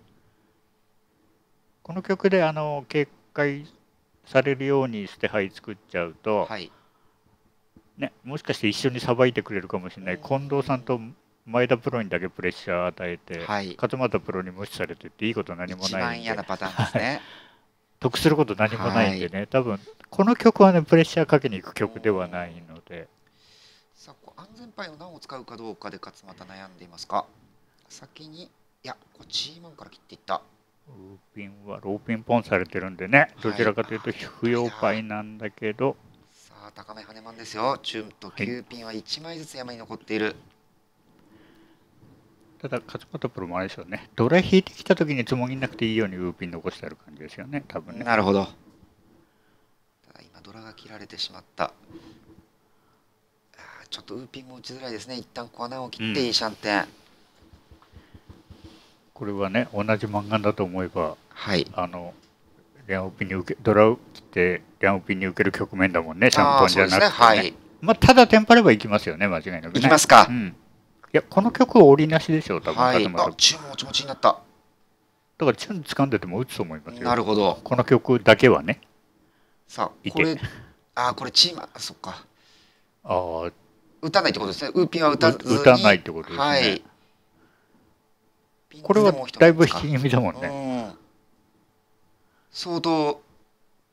この曲であの警戒されるように捨て牌作っちゃうと、はい。ね、もしかして一緒にさばいてくれるかもしれない近藤さんと前田プロにだけプレッシャー与えて、はい。勝俣プロに無視されてっていいこと何も一番ないんで。嫌なパターンですね。[LAUGHS] 得すること何もないんでね、多分この曲はねプレッシャーかけに行く曲ではないので。さあ安全牌の難を使うかどうかで勝俣悩んでいますか？先にいやこっちーマンから切っていった。ウーピンはローピンポンされてるんでね。どちらかというと不要牌なんだけど、さあ高め羽マンですよ。チュンと9ピンは1枚ずつ山に残っている、ただ勝俣プロもあれでしょうね。ドラ引いてきた時につもぎなくていいようにウーピン残してある感じですよね。多分ね。なるほど。ただ今ドラが切られてしまった。ちょっとウーピンも打ちづらいですね。一旦小穴を切ってうん。いいシャンテン、これはね同じ漫画だと思えばはい。あのリャンオピに受けドラを切ってリャンオピに受ける局面だもんね。シャンポンじゃなくて、ね。ね。はい。まあ、ただテンパればいきますよね間違いなくね。いきますか、うん、いやこの曲は折りなしでしょう多分、はい。あチュンもちもちになった。だからチュン掴んでても打つと思いますよ。なるほど。この曲だけはね。さあこれあーこれチーマそっか。ああ打たないってことですね。ウーピンは打たずに打たないってことですね。はい。これはだいぶ引かき気味だもんね。うん。相当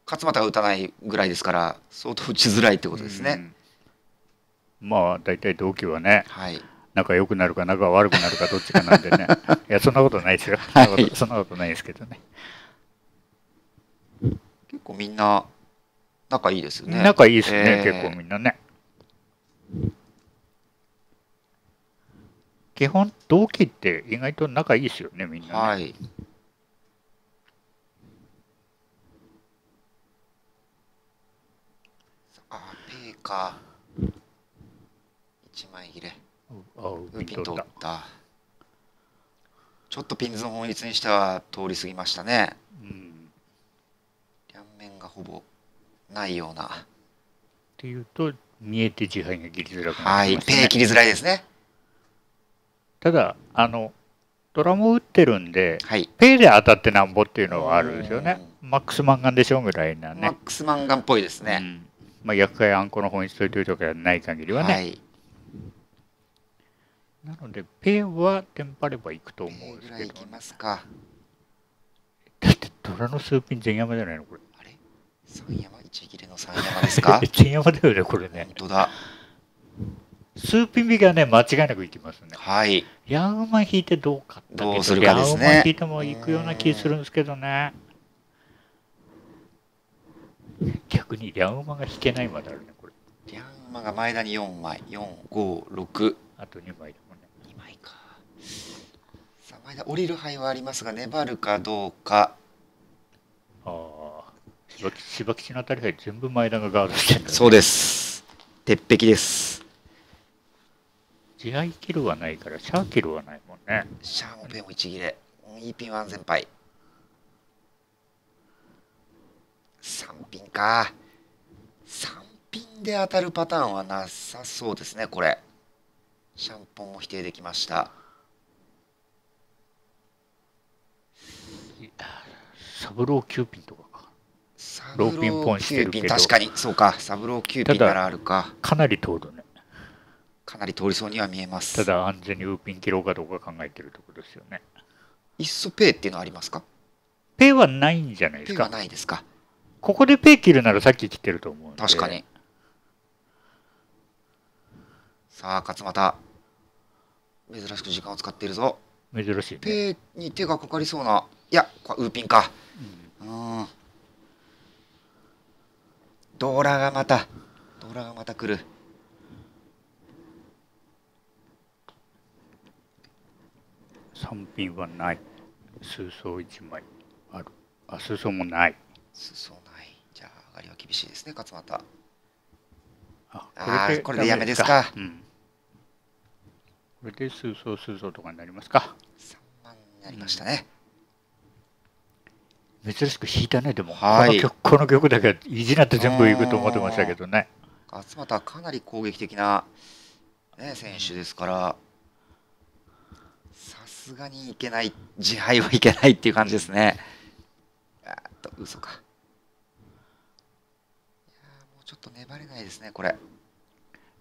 勝俣が打たないぐらいですから相当打ちづらいってことですね、うん。まあ大体同期はね。はい仲良くなるか仲悪くなるかどっちかなんでね。[LAUGHS] いやそんなことないですよ、はい。そんなことないですけどね。結構みんな仲いいですよね。仲いいですね、えー。結構みんなね。基本同期って意外と仲いいですよねみんなね、はい。あペーか一枚切れあウウーピン通ったたちょっとピンズの本率にしては通り過ぎましたね。うん。両面がほぼないような。っていうと見えて自敗が切りづらくなはいりますね、ペー切りづらいですね。ただあのドラム打ってるんではい。ペイで当たってなんぼっていうのはあるんですよね。マックスマンガンでしょぐらいなマッねクスマンガンっぽいですね、うん。まあ、厄介あんこの本質というとかない限りはね、はいなのでペイはテンパればいくとペ思うんですけど。ね、ますか？だってドラの数ピン全山じゃないのこれ。あれ？三山？一切れの三山ですか？[LAUGHS] 全山だよねこれね。本当だ。数ピン引きはね間違いなくいきますね。はい。ヤンマン引いてどうかったけどうするかですね。ヤンマン引いてもいくような気するんですけどね。逆にヤンマンが引けないまであるねこれ。リャンマが前田に4枚。456あと2枚でもね2枚かさあ前田降りる牌はありますが粘るかどうか。ああ芝吉のあたりが全部前田がガードしてるね。そうです。鉄壁です。地合キルはないからシャーキルはないもんね。シャーモペンも一切れ。うんいいピンは安全牌。3ピンか。3ピンで当たるパターンはなさそうですねこれ。シャンポンも否定できましたサブロー9ピンとかか。サローピン。ポンしてるけど。9ピン確かに。そうか。サブロー9ピンならあるかかなり通るねかなり通りそうには見えます。ただ安全にウーピン切ろうかどうか考えてるところですよね。いっそペイっていうのはありますか？ペイはないんじゃないでペイはすかないですか。ここでペイ切るならさっき切ってると思う確かに。さあ勝俣。珍しく時間を使っているぞ。珍しいね。ペーに手がかかりそうな。いや、ウーピンか。うんうん。ドーラがまた、ドーラがまた来る。三品はない。数層一枚ある。あ、数層もない。そうない。じゃあ、上がりは厳しいですね、勝俣。ああーこれでやめですかうん。これで数層数層とかになりますか。3万になりましたね。珍しく弾いたね、でも。はいこの曲この曲だけ意地なって全部いくと思ってましたけどね。勝俣はかなり攻撃的な、ね、選手ですから、さすがにいけない、自敗はいけないっていう感じですね。あーっと、嘘か。いやーもうちょっと粘れないですね、これ。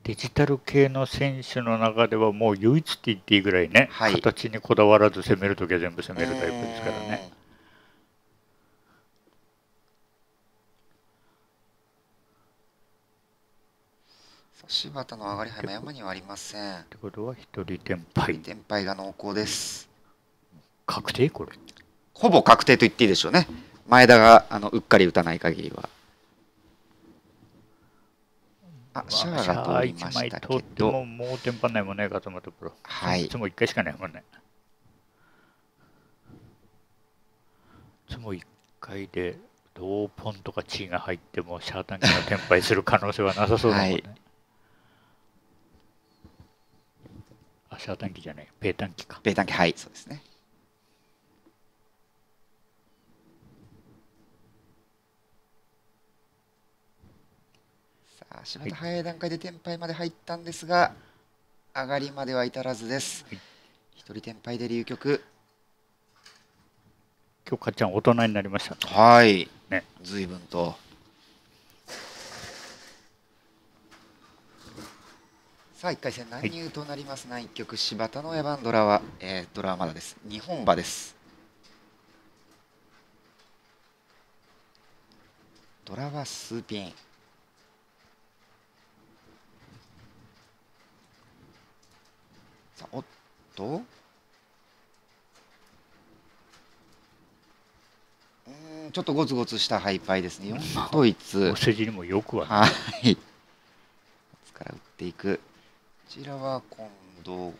デジタル系の選手の中ではもう唯一って言っていいぐらいね、はい形にこだわらず攻めるときは全部攻めるタイプですからね。さあ柴田の上がり杯も山にはありません。っ。てことは一人転敗天敗が濃厚です。確定これ。ほぼ確定と言っていいでしょうね。前田があのうっかり打たない限りは。あ、シャアが通りましたけど、ももうテンパんないもんね勝俣プロ。はい。いつも1回しかないもんね。いつも1回で同ポンとかチーが入ってもシャータンキが転敗する可能性はなさそうだもんね、はいあシャータンキじゃないペータンキかベータンキはい、そうですね。さあ、柴田早い段階で天敗まで入ったんですが、上がりまでは至らずですはい。一人天敗で流局。今日かっちゃん大人になりましたねはい。ね随分と。さあ、1回戦何入となりますな、一曲、柴田のエヴァンドラは、えードラはまだです。日本馬です。ドラはスーピン。さあ、おっとうーんちょっとゴツゴツしたハイパイですね。4統一。お世辞にもよくははい。から打っていく。こちらは今度、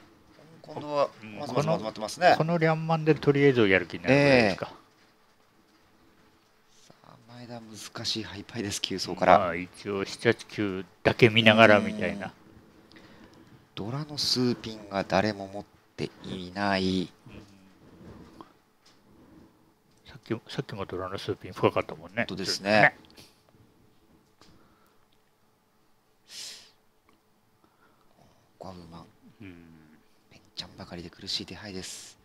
今度はうんまずまずまずまってますねこ。のリャンマンでとりあえずやる気になるですか、さあ前田難しいハイパイです、急走から。まあ、一応789だけ見ながらみたいなドラのスーピンが誰も持っていない。さっきさっきもドラのスーピン深かったもんね。本当ですねここはウーマン、うんペンちゃんばかりで苦しい手配です。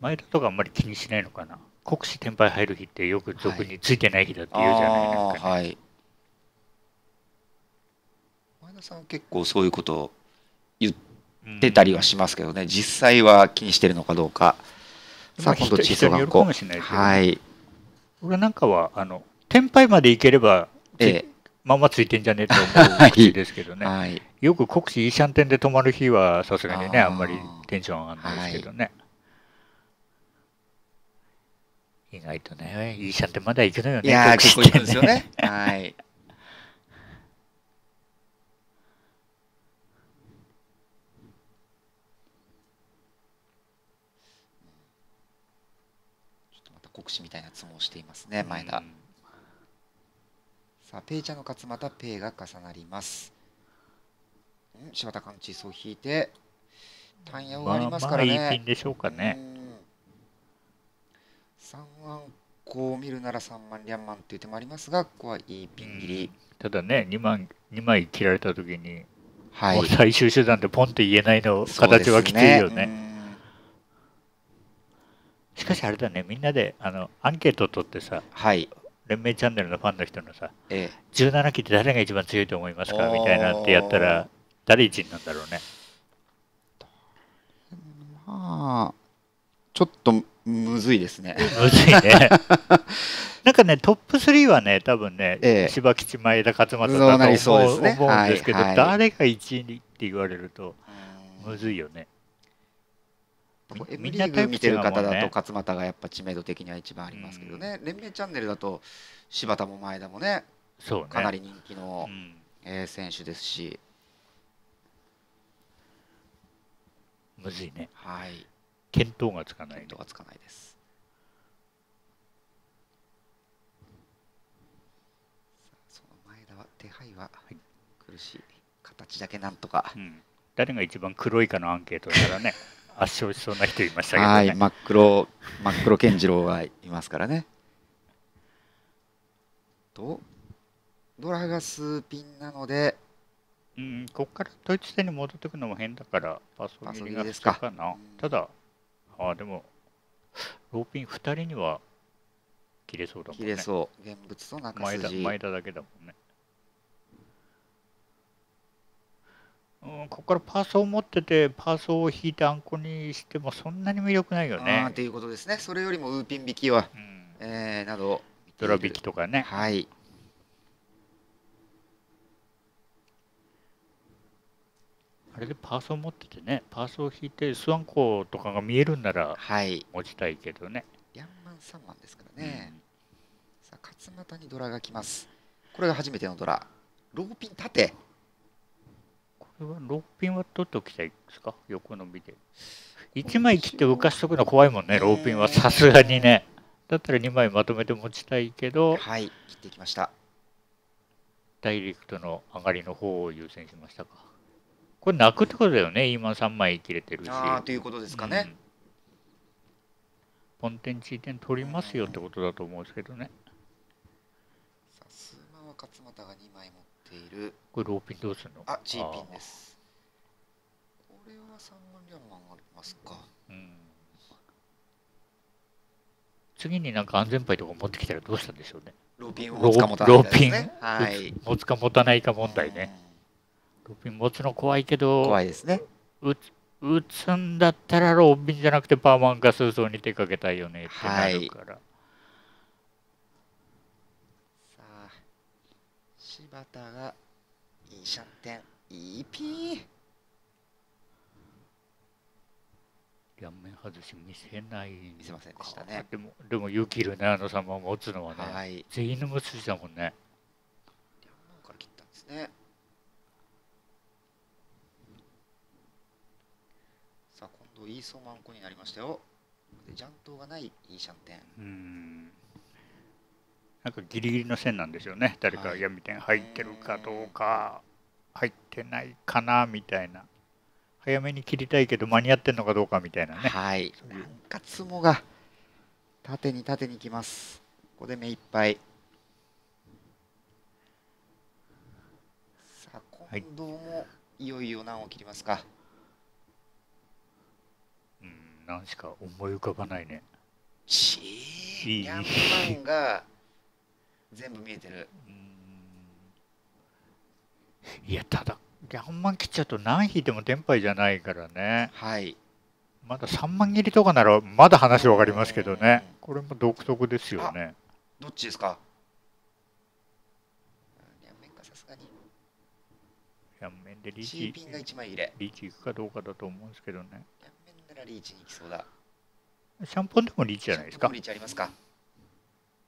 前田とかあんまり気にしないのかな？国士転売入る日ってよく俗についてない日だって言うじゃないですか、ねあーはい。前田さん結構そういうことをうん出たりはしますけどね、実際は気にしてるのかどうか。さあ、まあ今度、人地層学校人によるかも。しれないですけど、はい。俺なんかはあの転売までいければ、ええまんまついてんじゃねえと思う [LAUGHS] 口ですけどね。はい。よく国士イーシャンテンで泊まる日はさすがにねあんまりテンション上がらないですけどね、意外とねイーシャンテンまだ行くのよねいや結構いくんですよね。[LAUGHS] はい。ちょっとまた国士みたいな相撲をしていますね、前田。うんさあ、ペイちゃんの勝またペイが重なります。ん柴田勘地層を引いて、単ヤをありますからね。まあ、まあいいピンでしょうかね、うん。3万個を見るなら3万リャンマンっていう手もありますが、ここはいいピン切り。ただね2枚二枚切られた時に、はい。最終手段でポンって言えないの形はきついよねうんしかしあれだねみんなであのアンケート取ってさはい。連盟チャンネルのファンの人のさええ。17期って誰が一番強いと思いますか？みたいなってやったら誰一位なんだろうねまあ、ちょっとむずいですね。むずいね。[LAUGHS] なんかね、トップ3はね、多分ね、ええ柴吉、前田、勝俣だと思うそうですね思うんですけど、はいはい誰が1位にって言われると、むずいよね。M リーグ見てる方だと勝俣がやっぱ知名度的には一番ありますけどね、連盟チャンネルだと柴田も前田もねそうね。かなり人気のう、ん、えー選手ですし、むずいね。はい、見当がつかない、ね見当。がつかないです。その前田は手配は苦しい形だけなんとか。うん、誰が一番黒いかのアンケートならね、[LAUGHS] 圧勝しそうな人いましたけどね。はい、真っ黒、真っ黒健次郎がいますからね。と、ドラが数ピンなので、うん、ここからドイツ戦に戻ってくるのも変だから、パスパス切切りがりですか必要かなうん。ただ、ああ、でも、ローピン2人には切れそうだもんね。切れそう。現物と中前田筋。前田だけだもんね。うん、ここからパーソを持ってて、パーソを引いてあんこにしてもそんなに魅力ないよねと。いうことですね。それよりもウーピン引きは、うん、えーなど、ドラ引きとかね。はい。あれでパーソを持っててね、パーソを引いてスワンコとかが見えるんならはい。持ちたいけどね。ヤンマン3万ですからね。さあ、勝俣にドラが来ます。これが初めてのドラ。ローピン縦。これはローピンは取っておきたいですか？横伸びで。1枚切って浮かしとくの怖いもんね、ローピンはさすがにね。だったら2枚まとめて持ちたいけど、はい。切っていきました。ダイレクトの上がりの方を優先しましたか。これ泣くってことだよね、今3枚切れてるし。ああ、ということですかね。うんポンテンチー点取りますよってことだと思うんですけどね。さあ、スーマは勝俣が2枚持っている。これローピンどうするの？あ、G ピンです。これは3万リャンマンありますか？うん次になんか安全牌とか持ってきたらどうしたんでしょうね。ローピンをロ持つか持たないかですね。ロはい。持つか持たないか問題ね。ローピン持つの怖いけうん。ど、怖いですね。打つ打つんだったらローピンじゃなくてパーマンか数層に手かけたいよねってなるから。さあ、柴田がいいシャンテン、いいピン。両面外し見せない見せませんでしたねでも、でも勇気いるね、あの様持つのはね。はい。全員の持つ筋だもんね。リャンマンから切ったんですね。さあ、今度イーソーマンコになりましたよ。で、ジャントがないいいシャンテン。うん。なんかギリギリの線なんですよね。誰かはい闇点入ってるかどうか、入ってないかなみたいな。早めに切りたいけど間に合ってんのかどうかみたいなね。はい。なんかツモが縦に縦にきます。ここで目いっぱい。さあ、はい今度もいよいよ難を切りますか。うん、なんしか思い浮かばないね。ちいいー、ヤンマンが全部見えてる。うんいや、ただ、ギャンマン切っちゃうと何引いてもテンパイじゃないからね。はい。まだ3万切りとかならまだ話わかりますけどね。これも独特ですよね。どっちですか？ヤンメンかさすがに。両面でリーチピンが1枚入れ。リーチいくかどうかだと思うんですけどね。ヤンメンならリーチに行きそうだ。シャンポンでもリーチじゃないですかシャンポン。リーチありますか？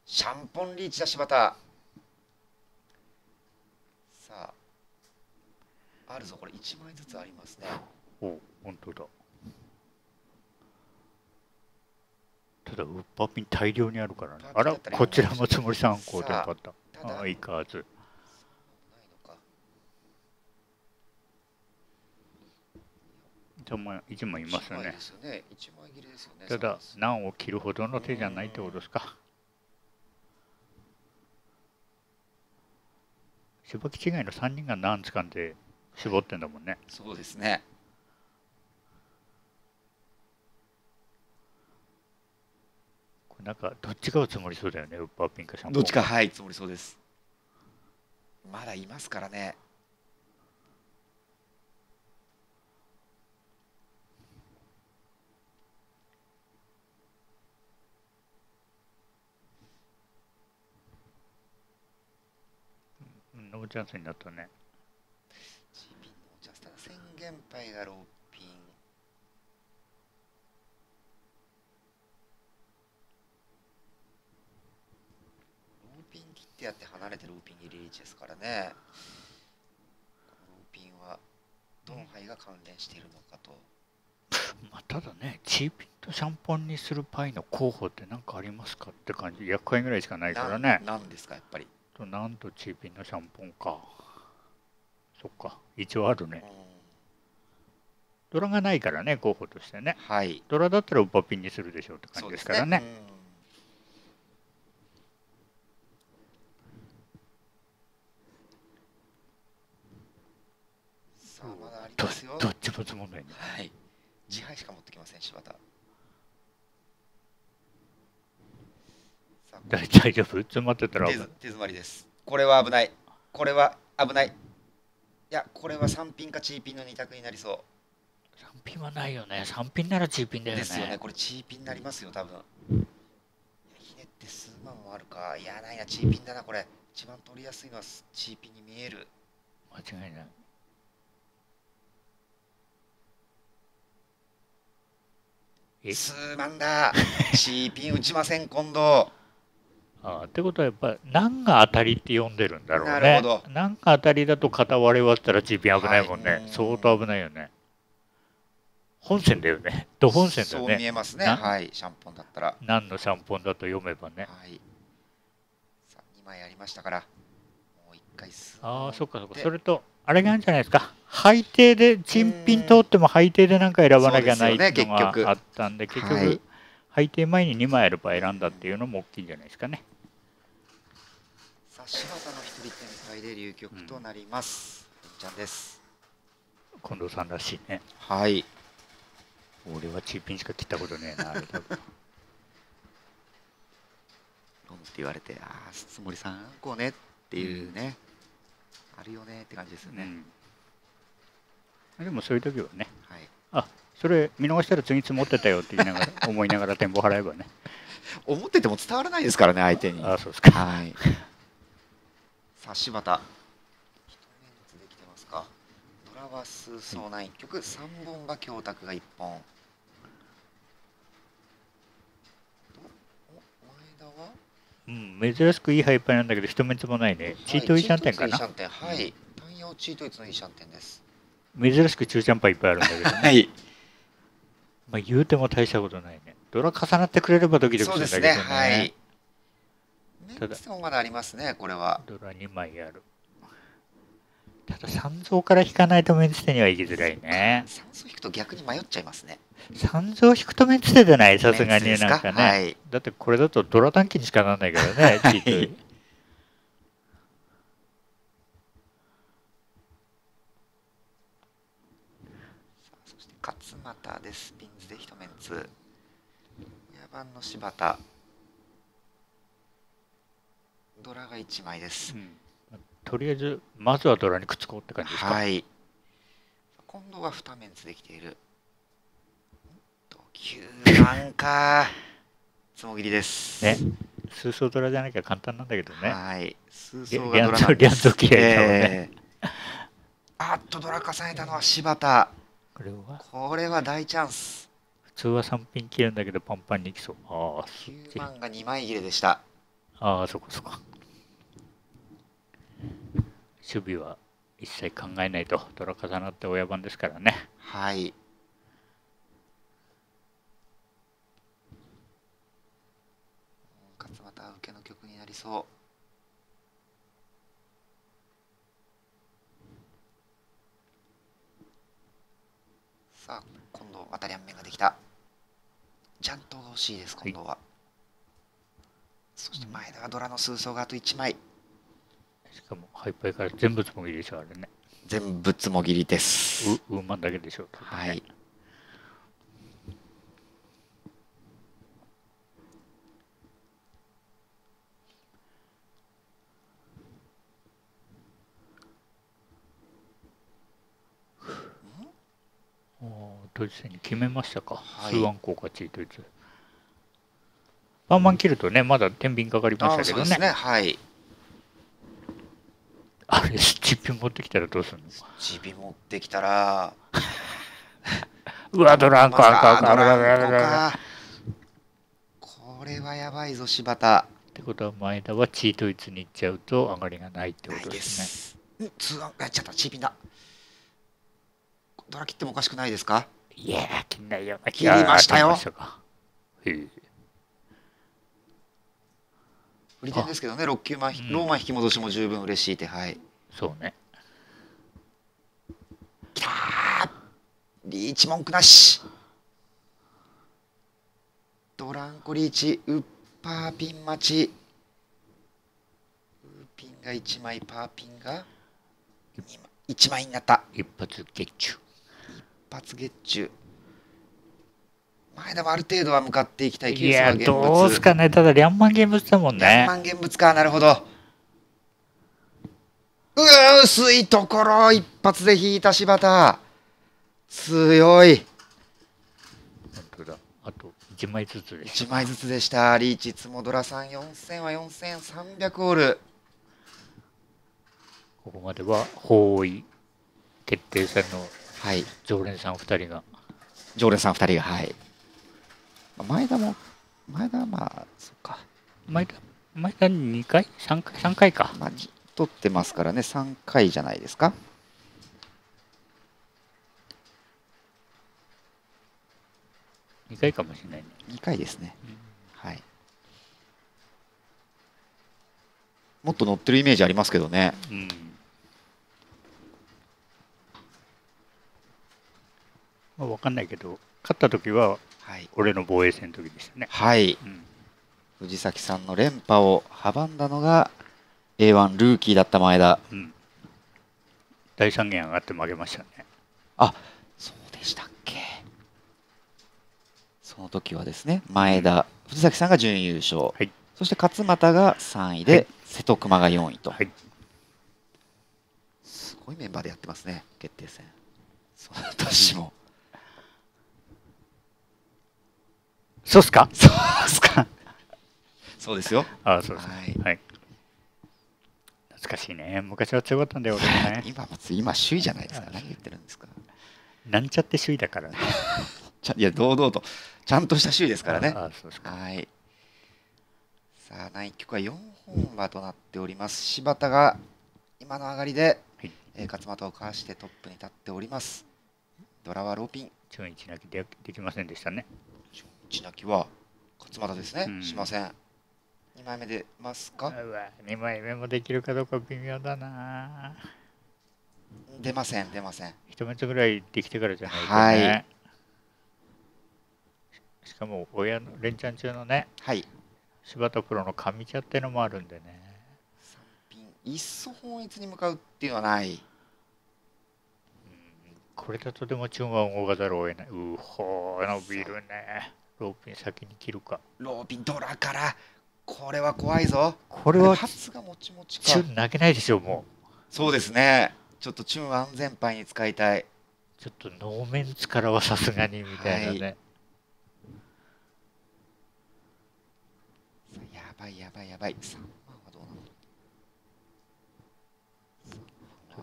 シャンポンリーチだ柴田さああるぞこれ1枚ずつありますねお本当だ。ただ、ウッパーピン大量にあるからね。あら、こちらもつもりさん、こうでよかった。ああ、いかず。ないのか一枚一枚いますよねで。すよね1枚切れですよねただそうです、難を切るほどの手じゃないってことですか。芝木違いの3人が難掴んで絞ってんだもんね。そうですねこれなんかどっちかを積もりそうだよね、ウッパーピンかシャン。どっちかはいつもりそうですまだいますからねロチャンスになったね。チャンスだ。宣言杯がローピン。ローピン切ってやって離れてローピンにリーチですからね。ローピンはドンハイが関連しているのかと。[LAUGHS] まあただね、チーピンとシャンパンにするパイの候補って何かありますかって感じ、100ぐらいしかないからね。なんですか、やっぱり。となんとチーピンのシャンポンか。そっか。一応あるね。うん。ドラがないからね候補としてね。はい。ドラだったらウッパピンにするでしょうって感じですからね。うん。さあまだありどますよ。どっちもつもんないね。はい。自敗しか持ってきません柴田さあ大大丈夫詰まってたら手づ手詰まりです。これは危ない。これは危ない。いやこれは3ピンかチーピンの2択になりそ3ピンはないよね。3ピンならチーピンだよね。うですよね。これチーピンになりますよ多分。いやひねって数万もあるか。いやないな。チーピンだなこれ。一番取りやすいのはチーピンに見える。間違いない。え？数万だ。チーピン打ちません今度あーってことはやっぱ何が当たりって読んでるんだろうね。なるほど。何が当たりだと片割れ割ったらチーピン危ないもんね、はい。うん相当危ないよね。本線だよね。ど本線だそうよね見えますね。なはい。シャンポンだったら。何のシャンポンだと読めばね。はい。さあ2枚ありましたから。もう1回数ああそっかそっか。でそれとあれがあるんじゃないですか。配定で珍品通っても配定でなんか選ばなきゃないっていうのがあったんで結局はい。配定前に2枚あれば選んだっていうのも大きいんじゃないですかね柴田の一人展開で流局となります、りんちゃんです。近藤さんらしいね。はい。俺はチーピンしか切ったことねえなロンって言われてああ筒森さんこうねっていうね、あるよねって感じですよね、うん、でもそういう時はね。はい。あそれ見逃したら次積もってたよって言いながら [LAUGHS] 思いながら展望払えばね。思ってても伝わらないですからね相手に。あそうですか。はいさあ柴田一メンツできてますか？ドラは数層な1曲3本が教託が1本。どお前田は？うん珍しくいいハイパーなんだけど一目つもないね。チートイシャンテンかな？チートイシャンテン。はい。単葉チートイツのイシャンテンです。珍しく中ジャンパーいっぱいあるんだけどね。い。まあ言うても大したことないね。ドラ重なってくれればドキドキするんだけどね。ですね。はい。メただ。まだありますねこれは。ドラ2枚ある。ただ三蔵から引かないとメンツテには行きづらいね。酸素引くと逆に迷っちゃいますね。三蔵引くとメンツテじゃないさすがになんかね、はい。だってこれだとドラ短期にしかならないからねチートイそして勝俣です。ピンズで一メンツ。野番の柴田ドラが1枚です。うん。とりあえずまずはドラにくっつこうって感じですか、はい。今度は2メンツできている。と9番か。つもぎりです。ね。数層ドラじゃなきゃ簡単なんだけどね。はい。数リ層がドラなんです。リャあっとドラ重ねたのは柴田。これは？これは大チャンス。普通は3ピン切るんだけどパンパンにいきそう。ああそっ9ち番が2枚切れでした。ああそこそこ守備は一切考えないとドラ重なって親番ですからね。はい。勝俣は受けの曲になりそう。さあ今度渡り案面ができた。ジャントが欲しいです今度は、そして前田はドラの数層があと1枚しかもハイパイから全部つもぎでしょあれね。全部つもぎりです。ウウーマンだけでしょはい。おードイツ戦に決めましたか、はい。数ワン効果チートイツ。パンマン切るとねまだ天秤かかりまあしたけどね。あそうですね。はいあれスチッピン持ってきたらどうするの？チビ持ってきたら。[LAUGHS] うわドランコまあか。んあか。これはやばいぞ柴田。ってことは前田はチートイツに行っちゃうと上がりがないってことですね。す。うん、アンやっちゃった、チーピンだ。ドラ切ってもおかしくないですか？いやー、切んないよ。切りましたよ振り点ですけどね、6球マン、うん。ローマン引き戻しも十分嬉しい手配。そうね。きたー。リーチ文句なし。ドランコリーチウッパーピン待ち。ウーピンが1枚パーピンが1枚になった。一発月中。一発月中前田もある程度は向かっていきたいいや、現どう物すかね。ただ、リャンマン現物だもんね。万現物かなるほどうわ薄いところ一発で引いた柴田強い。あと1枚ずつでし1枚ずつでしたリーチツモドラさん4000は4300オールここまでは包囲決定戦のはい常連さん2人が。常連さん2人がはいまあ前田も前田はまあそっか前田、前田2回 ?3 回 ?3 回か。まあじ取ってますからね3回じゃないですか2回かもしれないね。2回ですねはいもっと乗ってるイメージありますけどねうん。まあ、わかんないけど、勝った時ははい、俺の防衛戦の時でしたね。はい、うん。藤崎さんの連覇を阻んだのが A1 ルーキーだった前田。うん。第3弦上がって負けましたね。あそうでしたっけ。その時はですね前田藤崎さんが準優勝、はい。そして勝俣が3位で、はい。瀬戸熊が4位と、はい。すごいメンバーでやってますね決定戦。その年もそうっすか？そうですか？[LAUGHS] そうですよああ、そうですか。はいはい。懐かしいね。昔は強かったんだよ、俺もね。[LAUGHS] 今今首位じゃないですか何言ってるんですかなんちゃって首位だからね。[LAUGHS] ちゃいや堂々とちゃんとした首位ですからねああ、そうですか。はい。さあ、第1局は4本馬となっております。柴田が今の上がりで、はいえー勝俣をかわしてトップに立っております。ドラはローピン、チョン一泣きでできませんでしたね。内泣きは勝俣ですね、うんしません。2枚目出ますか？うわ、2枚目もできるかどうか微妙だな。出ません、出ません。一目ぐらいできてからじゃないとね。はいしかも、親の連チャン中のね、はい。柴田プロの上茶ってのもあるんでね。ピン、いっそ本一に向かうっていうのはない。これだとでもチュンは動かざるを得ない。うほー、伸びるね。ローピン先に切るか。ローピン、ドラから、これは怖いぞ。これは初がもちもちかチ。ュン投げないでしょ、もそうですね。ちょっとチュン安全牌に使いたい。う。ちょっと能面力はさすがにみたいなね。やばいやばいやばい。3万はどうな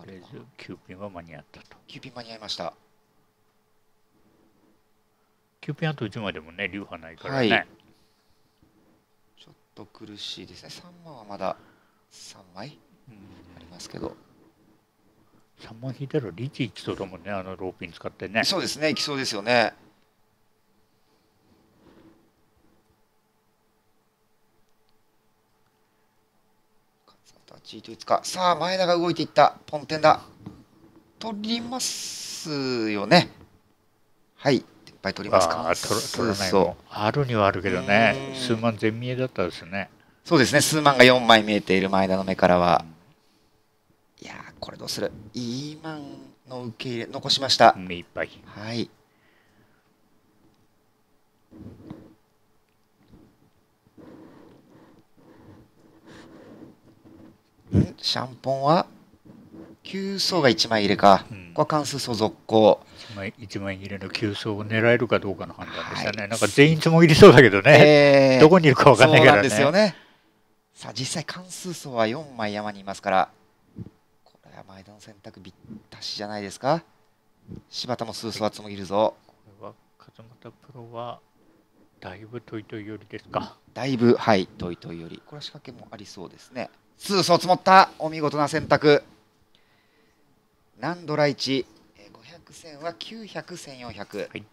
の？とりあえず9ピンは間に合ったと。?9 ピン間に合いました。9ピンあと1枚でもね、流派ないからはいね。ちょっと苦しいですね。3万はまだ3枚うんありますけど。3万引いたらリーチいきそうだもんね、あのローピン使ってね。そうですね。いきそうですよね。チートいつか。さあ、前田が動いていった。ポンテンだ。取りますよね。はい。ぱい取りますか？ああ、取らないもあるにはあるけどねう、ん数万全見えだったですね。そうですね。数万が4枚見えている前田の目からは。いやー、これどうする？イーマンの受け入れ、残しました。目いっぱい。はい。ん？シャンポンは？急走が1枚入れか。うんここは関数相続行。1枚一枚切れの急走を狙えるかどうかの判断でしたね。はいなんか全員つもぎりそうだけどね、えーどこにいるか分かんないからね。そうなんですよね。さあ、実際関数層は4枚山にいますから、これは前田の選択びったしじゃないですか。柴田も数層はつもぎるぞ。これは勝俣プロはだいぶトイトイ寄りですか。だいぶ、はい、トイトイより。これは仕掛けもありそうですね。通層積もった。お見事な選択。何ドラ1。えー500戦は900、1400。はい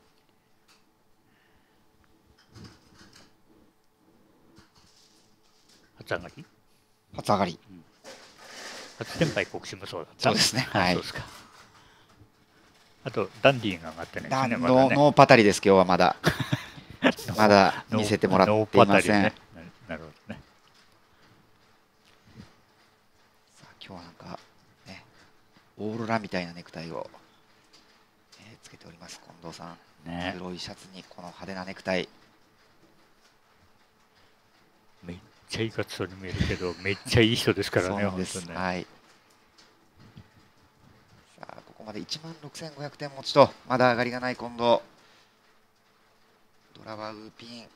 初上がり？初上がり。初先輩国士もそうだった。そうですねはいそうですか。あと、ダンディーが上がってないですだね。ねノーノーパタリです、今日はまだ。[LAUGHS] まだ見せてもらっていません。リねななるほどね。さあ今日はなんか、ね、オーロラみたいなネクタイを、けております、近藤さん。ね黒いシャツにこの派手なネクタイ。めっちゃいいかつそうに見えるけど、めっちゃいい人ですからね。本当にね。はい。さあ、ここまで1万6500点持ちと、まだ上がりがない近藤。ドラはウーピン。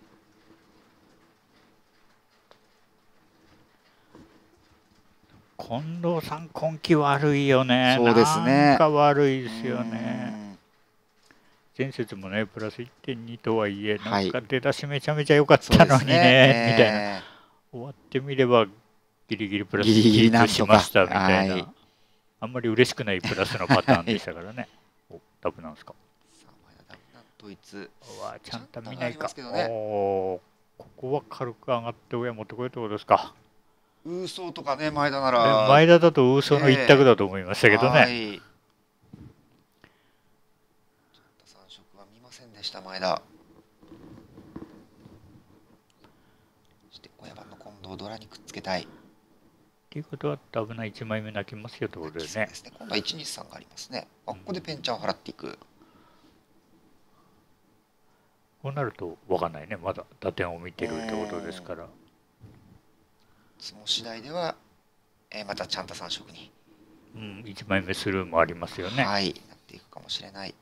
近藤さん、今季悪いよね。そうですねなんか悪いですよね。うん前節もね、プラス1.2とはいえ、はいなんか出だしめちゃめちゃ良かったのにね、みたいな。え終わってみれば、ギリギリプラスギリギリなんしとかましたみたいな、はいあんまり嬉しくないプラスのパターンでしたからね。[LAUGHS] おダブなんですか？ドイツ。うわちゃんと見ないか。ねおーここは軽く上がって親持ってこいってことですか？ウーソーとかね、前田なえら。前田だとウーソの一択だと思いましたけどね。はい。ちょっと三色は見ませんでした、前田。そして親番の近藤ドラにくっつけたい。っていうことはダブな1枚目泣きますよってことですねで。すね。今度は一日三がありますね。あここでペンチャンを払っていく。こうなると分かんないね。まだ打点を見てるってことですから。その次第では、えーまたちゃんと三色に、うん、1枚目スルーもありますよね。はい、なっていくかもしれない。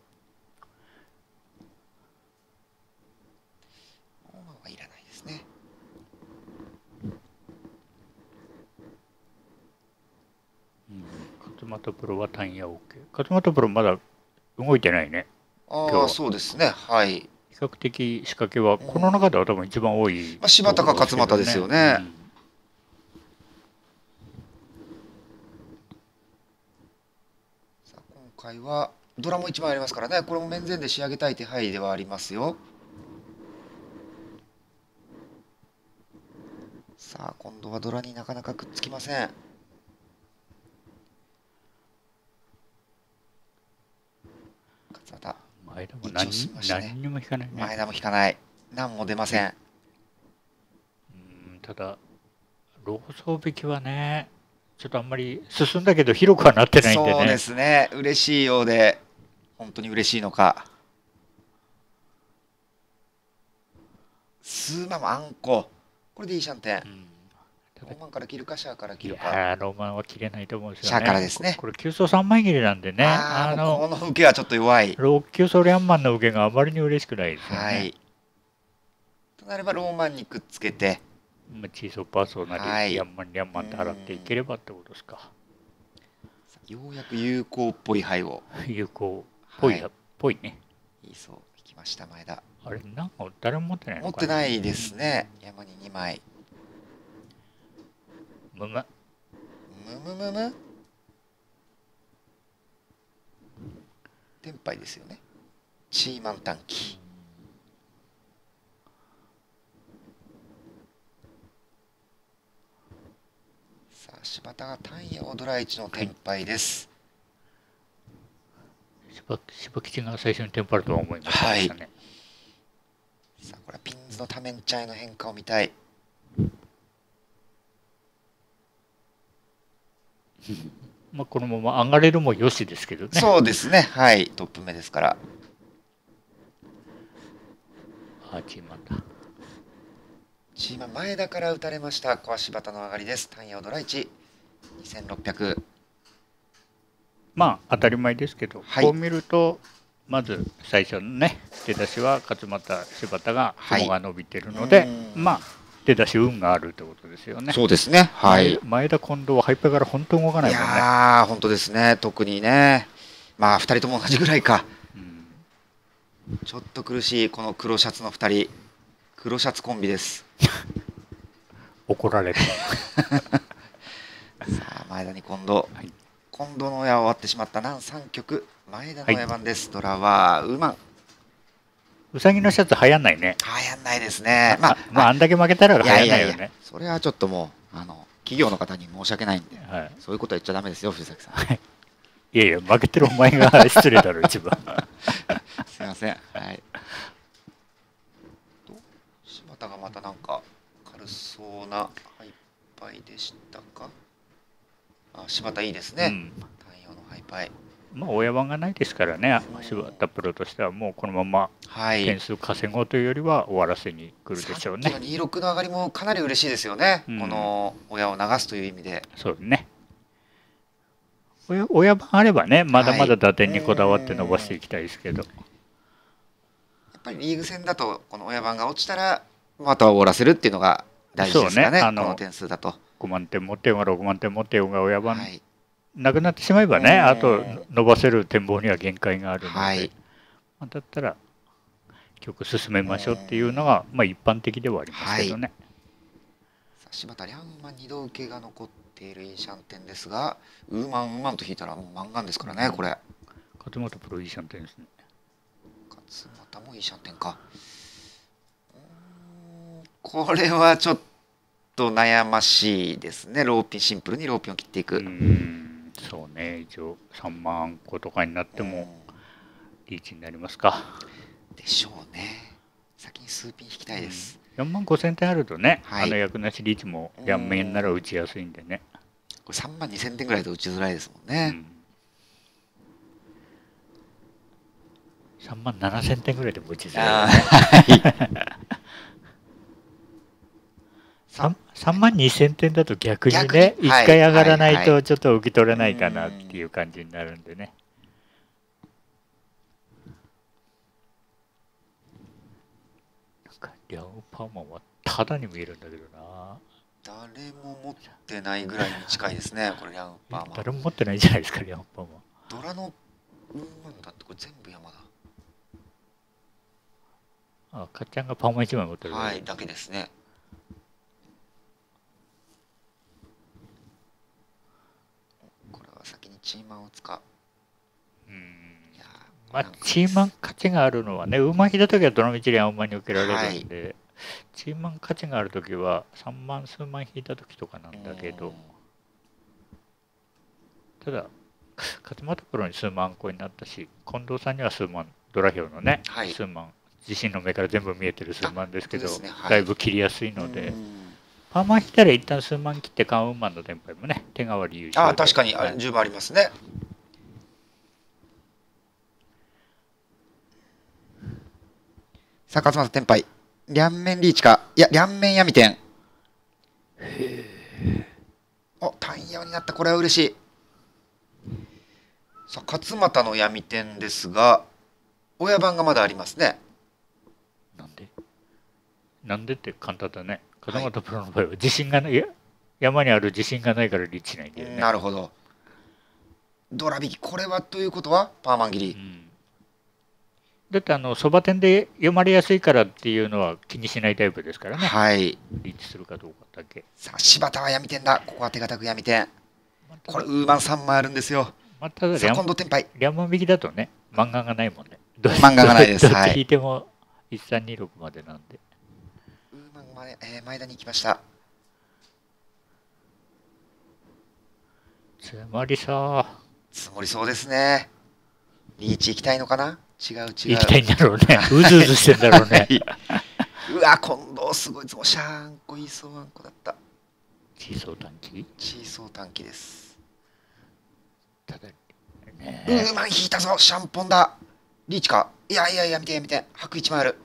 オーマンはいらないですね。うん勝俣プロは単野 OK。勝俣プロまだ動いてないね。ああ、そうですね。はい。比較的仕掛けはこの中では多分一番多い、まあ柴田か勝俣ですよねうん今回はドラも1枚ありますからね、これも面前で仕上げたい手配ではありますよ。さあ、今度はドラになかなかくっつきません。勝俣、前田も何何にも引かないね。前田も引かない。何も出ません。うんただ、ローソー引きはね、ちょっとあんまり進んだけど広くはなってないんでね。そうですね。嬉しいようで、本当に嬉しいのか。スーマもあんこ。これでいいシャンテン。うんローマンから切るか、シャアから切いるか。ローマンは切れないと思うんですよね。シャアからですねここれ、急走3枚切れなんでね、あの、この受けはちょっと弱い。ロー急走リャンマンの受けがあまりに嬉しくないですよね。はい。となれば、ローマンにくっつけて、まあ、チーソーパーソーなり、はいリャンマンリャンマンって払っていければってことですか。ようやく有効っぽい牌を。有効っぽいや、はっぽいね。いいそう、引きました、前田。あれ、なんか誰も持ってない持ってないですね。山に2枚。むむ。むむむむ。天杯ですよね。チーマン短期。さあ、柴田が単野をドラ1の天杯です。芝芝吉が最初にテンパるとは思いませんでしたね。さあ、これはピンズの多面茶への変化を見たい。まあ、このまま上がれるもよしですけどね。そうですね。はい、トップ目ですから。あチーマンだ。チーマン前田から打たれました。小柴田の上がりです。単野ドラ1。2600。まあ当たり前ですけど、はいこう見るとまず最初のね出だしは勝俣柴田がはい雲が伸びてるので、うんまあ出だし運があるってことですよね。そうですね。はい。前田近藤はハイパーから本当動かないいもんね。やー、本当ですね。特にね。まあ、2人とも同じぐらいか。うんちょっと苦しい、この黒シャツの2人。黒シャツコンビです [LAUGHS] 怒られる。[LAUGHS] さあ前田に近藤、はい近藤の親は終わってしまった南三局前田の親番です、ドラはウーマンうさぎのシャツ流行んないね。流行んないですねまあまあ、あんだけ負けたら流行んないいややいやよね。それはちょっともうあの企業の方に申し訳ないんではい。そういうことは言っちゃダメですよ藤崎さんいやいや、負けてるお前が失礼だろ、一番。[LAUGHS] すいませんはいと柴田がまたなんか軽そうなハイパイでしたか？あ柴田いいですね、うん。太陽のハイパイまあ、親番がないですからね、柴田プロとしては、もうこのままはい。点数稼ごうというよりは終わらせに来るでしょうね。さっ。きの26の上がりもかなり嬉しいですよね、うん。この親を流すという意味で。そうね。親親番あればね、まだまだ打点にこだわって伸ばしていきたいですけど、やっぱりリーグ戦だとこの親番が落ちたらまた終わらせるっていうのが大事ですかね。そうね。あのこの点数だと、5万点持ってようが6万点持ってようが親番はい、なくなってしまえばね、うんあと伸ばせる展望には限界があるので、はい。まあだったら曲進めましょうっていうのが、まあ、一般的ではありますけどね。さあ柴田リャンマン2度受けが残っているイーシャンテンですがウーマンウーマンと引いたらもうマンガンですからねこれ。勝本プロいいシャンテンですね。勝俣もイーシャンテンか。これはちょっと悩ましいですね。ローピンシンプルにローピンを切っていく、うん、そうね、一応3万個とかになってうん。もリーチになりますか。でしょうね。先に数ピン引きたいです、4万5千点あるとね、はい。あの役なしリーチも両面なら打ちやすいんでね。これ3万2000点ぐらいだと打ちづらいですもんうね、ん、3万7千点ぐらいでも打ちづらあい。ーはい 3, 3万2千点だと逆に逆ね、1に？はい回上がらなはいはいとちょっと受け取れないかなっていう感じになるんでね。なんか、リャオパーマンはただに見えるんだけどな。誰も持ってないぐらいに近いですねこれリャンパーマン誰も持ってないじゃないですか、リャオパーマン。ドラのウーマンだってこれ全部山だあ、かっちゃんがパーマン1枚持ってる。はいだけですねこれは先にチーマンを使う。うん。いやーまあチーマン価値があるのはね、馬引いたときはどのみちリャオマンに受けられるんで、チーマン価値があるときは3万数万引いたときとかなんだけど、うん。ただ、勝俣プロに数万個になったし、近藤さんには数万、ドラヒョウのね、はい。数万、自身の目から全部見えてる数万ですけど、ねはい。だいぶ切りやすいので、うんパーマン引いたら一旦数万切ってカウンマンのテンパイもね、手代わり優勝で。あ確かにあはい。十分ありますね。さあ勝俣天杯両面リーチか。いや両面闇点お単ヤになった。これは嬉しい。さあ勝俣の闇点ですが親番がまだありますね。なんで？なんでって簡単だね。はい風間プロの場合は自信がない、い。や山にある自信がないからリーチしないんだよね。なるほど。ドラ引きこれはということはパーマン切り。うん。だってあのそば店で読まれやすいからっていうのは気にしないタイプですからね。はい。リーチするかどうかだけ。さあ柴田は闇点だ。ここは手堅く闇点まあこれウーマン3枚あるんですよ。まあ、ただ今度天杯リャンマン引きだとね、漫画がないもんね。漫画がないです。[LAUGHS] どっ引い。ても1326までなんで。ウーマンまで、えー前田に行きました。つまりさ、積もりそうですね。リーチ行きたいのかな？違う違う。行きたいんだろうね。うずうずしてんだろうね。[LAUGHS] うわ近藤すごいぞ。シャーンコイーソーアンコだった。チーソー短期？チーソー短期です。ただ、ね。ウーマン引いたぞ。シャンポンだ。リーチか？いやいやいや見て見て。白1枚ある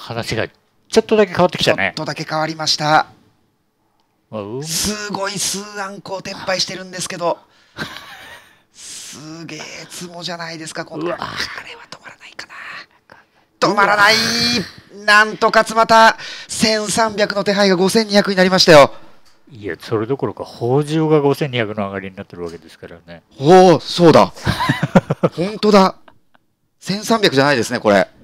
話がちょっとだけ変わってきちょたね。っとだけ変わりました。すごい数案こう転廃してるんですけど。すげえツモじゃないですかこうわ。あれは止まらないかな。止まらない。なんと勝俣1300の手配が5200になりましたよ。いや、それどころか、北条が5200の上がりになってるわけですからね。おおそうだ。本当だ。1300じゃないですねこれ。ね。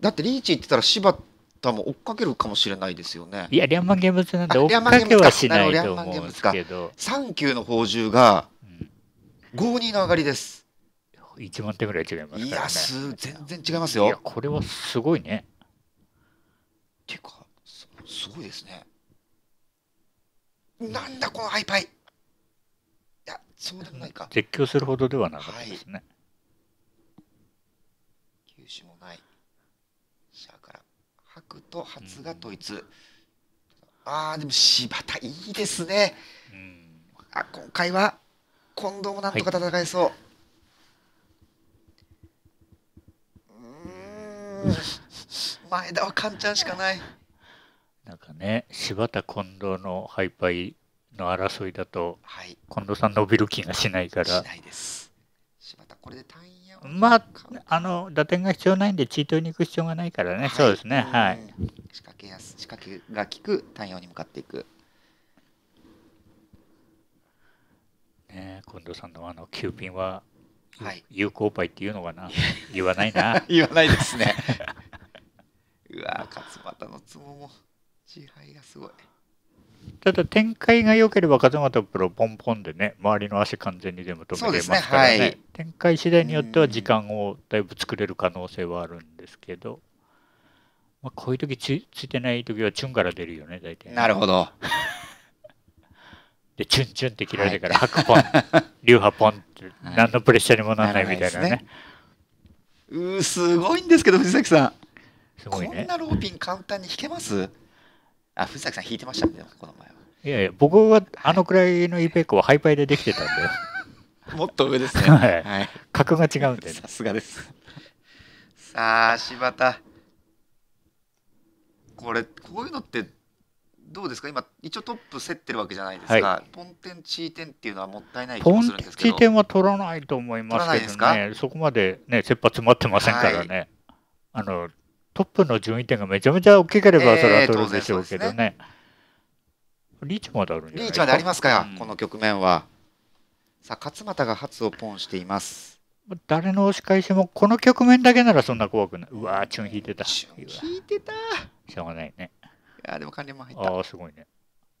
だってリーチって言ったら柴田も追っかけるかもしれないですよね。いや、リャンマン現物なんであ追っかけはしないと思うんですけど、3級の宝珠がうん52の上がりです。1万点ぐらい違いますいからね。やす全然違いますいや、よこれはすごいね。ていうかすすごいですね。なんだこのハイパイ。いやそうでもないか。絶叫するほどではなかったですね。球種もないシャアから白と初が統一、あーでも柴田いいですね。うん。あ今回は近藤もなんとか戦えそう、うーん。前田はカンちゃんしかない。なんかね、柴田近藤のハイパイの争いだと、はい。近藤さん伸びる気がしないから、しないです。柴田これで単位をまあ、あの、打点が必要ないんで、チートに行く必要がないからね、そうですね、はい。うん仕掛けやす仕掛けが効く単位に向かっていく。ね、近藤さんのあの、9ピンは、はい。有効パイっていうのかな？言わないな。[LAUGHS] 言わないですね。[LAUGHS] うわ勝俣のツボも支配がすごいただ展開が良ければ勝俣プロポンポンでね周りの足完全に全部止めれますからね。ねはい。展開次第によっては時間をだいぶ作れる可能性はあるんですけど、まあ、こういう時つついてない時はチュンから出るよね大体ね。なるほど。[LAUGHS] でチュンチュンって切られてから白ポン [LAUGHS] 流派ポンってはい。何のプレッシャーにもならないみたいなね。ならないね。うーすごいんですけど藤崎さん。こすごいね。んなローピン簡単に引けます？あ藤崎さん引いてましたねこの前は。いやいや僕はあのくらいのイペックはハイパイでできてたんだよ [LAUGHS] もっと上ですね。はい。はい。格が違うんでね。さすがです。さあ柴田。これこういうのってどうですか？今一応トップ競ってるわけじゃないですか、ポンテンチーテンっていうのはもったいない気もポンするんですけど。チ点は取らないと思いますけどね、そこまでね、切羽詰まってませんからね、あのトップの順位点がめちゃめちゃ大きければ、ええそれは取るんでしょうけどね。リーチまであるんじゃないリーチまでありますか、うんこの局面はさあ勝俣が初をポンしています誰の押し返しも、この局面だけならそんな怖くない。うわー、チュン引いてた。チュン引いてたいしょうがないね。やでも関連も入ったああ、すごいね。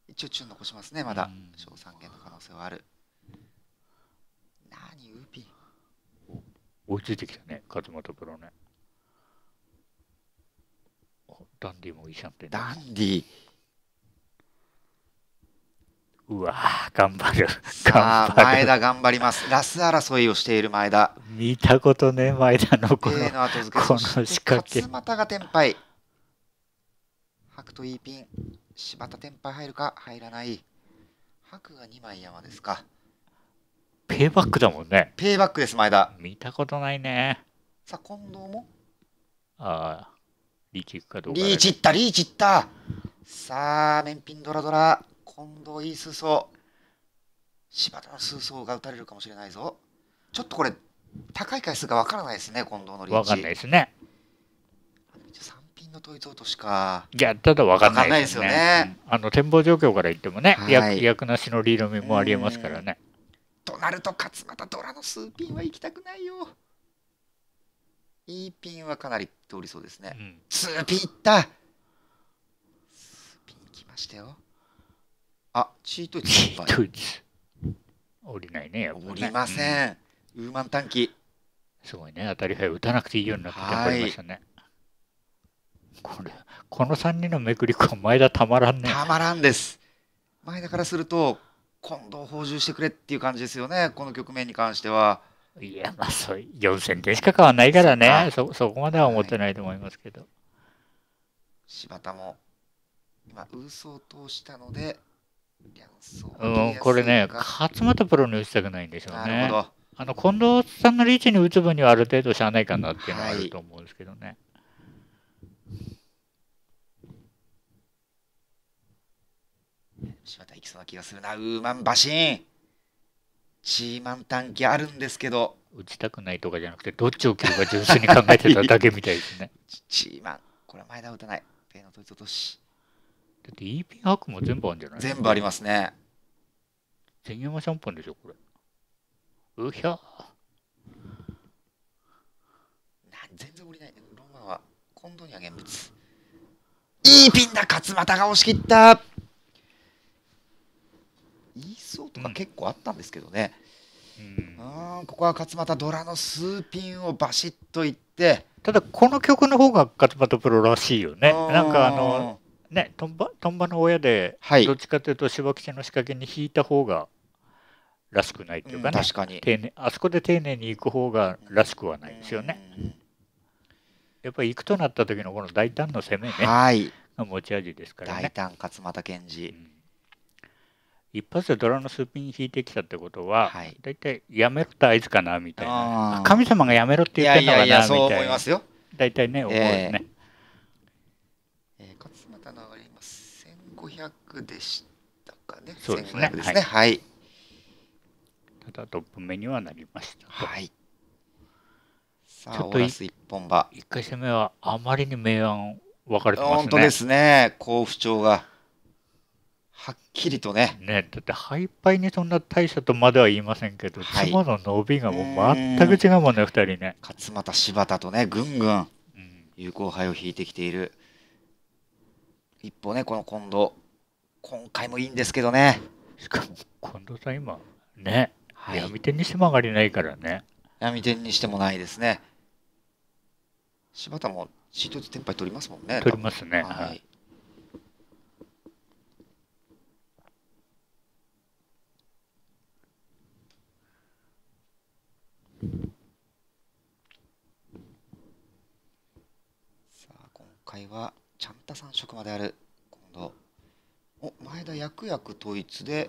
一応チュン残しますねまだうん小三元の可能性はある何ウーピン追いついてきたね、勝俣プロね。おダンディもいいじゃんってね。ダンディうわー、頑張る。さあ頑張る。前田頑張ります。ラス争いをしている前田。見たことね、前田のこの。の後付けこの仕掛け。勝俣が天敗。白といいピン。柴田天敗入るか？入らない。白が2枚山ですか。ペイバックだもんね。ペイバックです前田。見たことないね。さあ近藤も？ああ、リーチ行くかどうか。リーチいったリーチいった。さあ面ピンドラドラ。近藤いい数走柴田の数走が打たれるかもしれないぞ。ちょっとこれ高い回数がわからないですね近藤のリーチ。わかんないですね。一応3ピンの統一落としか。いや、ただわかんないですね。わかんないですよね。うん。あの展望状況から言ってもね、はい。役役なしのリードミもありえますからね。となると勝俣ドラの数ピンは行きたくないよいいピンはかなり通りそうですね。うん。数ピンいった。数ピン行きましたよ。あチートイツいっぱいドイツ。降りないね、やっぱね。おりまうん。せん、ウーマン短期。すごいね、当たり牌打たなくていいようになってテンポありましたね。これ、この3人のめくりこ前田たまらんね。たまらんです。前田からすると今度補充してくれっていう感じですよねこの局面に関してはいや、まあ、そう4000点しか変わんないからね、そそそこまでは思ってないと思いますけど。柴田も今ウーソを通したのでうん、これね、か勝俣プロに打ちたくないんでしょうね。なるほど。あの近藤さんのリーチに打つ分にはある程度しゃあないかなっていうのはあると思うんですけどね。柴田行きそうな気がするな。ウーマンバシーンチーマン短期あるんですけど。打ちたくないとかじゃなくて、どっちを切るか純粋に考えてただけみたいですね。チ [LAUGHS] チーマンこれは前田打たない。ペイの統一落としだって E ピンハークも全部あるんじゃない？全部ありますね。全山シャンパンでしょ、これ。うひゃな全然降りない。ねロマンは近藤には現物。いいピンだ。勝俣が押し切ったそうとか結構あったんですけどね、うん。うん、ここは勝俣ドラの数ピンをバシッといって。ただこの曲の方が勝俣プロらしいよね。うん。なんかあのねトンバトンバの親ではい。どっちかというと芝吉の仕掛けに引いた方がらしくないっていうかね、確かに。丁寧あそこで丁寧に行く方がらしくはないですよね。うん。やっぱり行くとなった時のこの大胆の攻めね。はい。が持ち味ですからね。大胆勝俣健二うん一発でドラのスピン引いてきたってことは、はい。大体やめろって合図かなみたいな。神様がやめろってい言ってんのかなみたいな。そう思いますよ。大体ね思うよね、えー勝俣の上がります。1500でしたかね。そうですね。1500ですね。はい。ただトップ目にはなりましたと、はい。さちょっといあオーラス一本馬一回戦目はあまりに明暗分かれてますね。本当ですね。甲府町がきりとね。ねだってハイパイにそんな大差とまでは言いませんけど、はい。妻の伸びがもう全く違うもんね2人ね、勝俣柴田とねぐんぐんうん。有効杯を引いてきている。一方ねこの近藤。今回もいいんですけどね。しかも近藤さん今ね、はい。闇手にしても上がりないからね。闇点にしてもないですね。柴田もシートツテンパイ取りますもんね。取りますね、ははいいさあ今回はちゃんた三色まである今度お前田薬薬統一で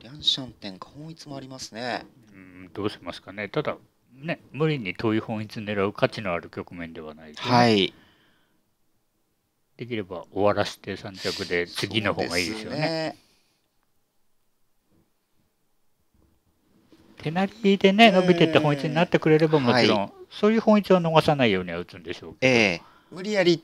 リャンシャン店か本一もありますね。うんどうしますかね。ただね無理に遠い本一狙う価値のある局面ではないはい。できれば終わらせて3着で次の方がいいですよね手なりでね伸びてって本一になってくれればもちろん、はそういう本一を逃さないようには打つんでしょうけど、ええ無理やりっ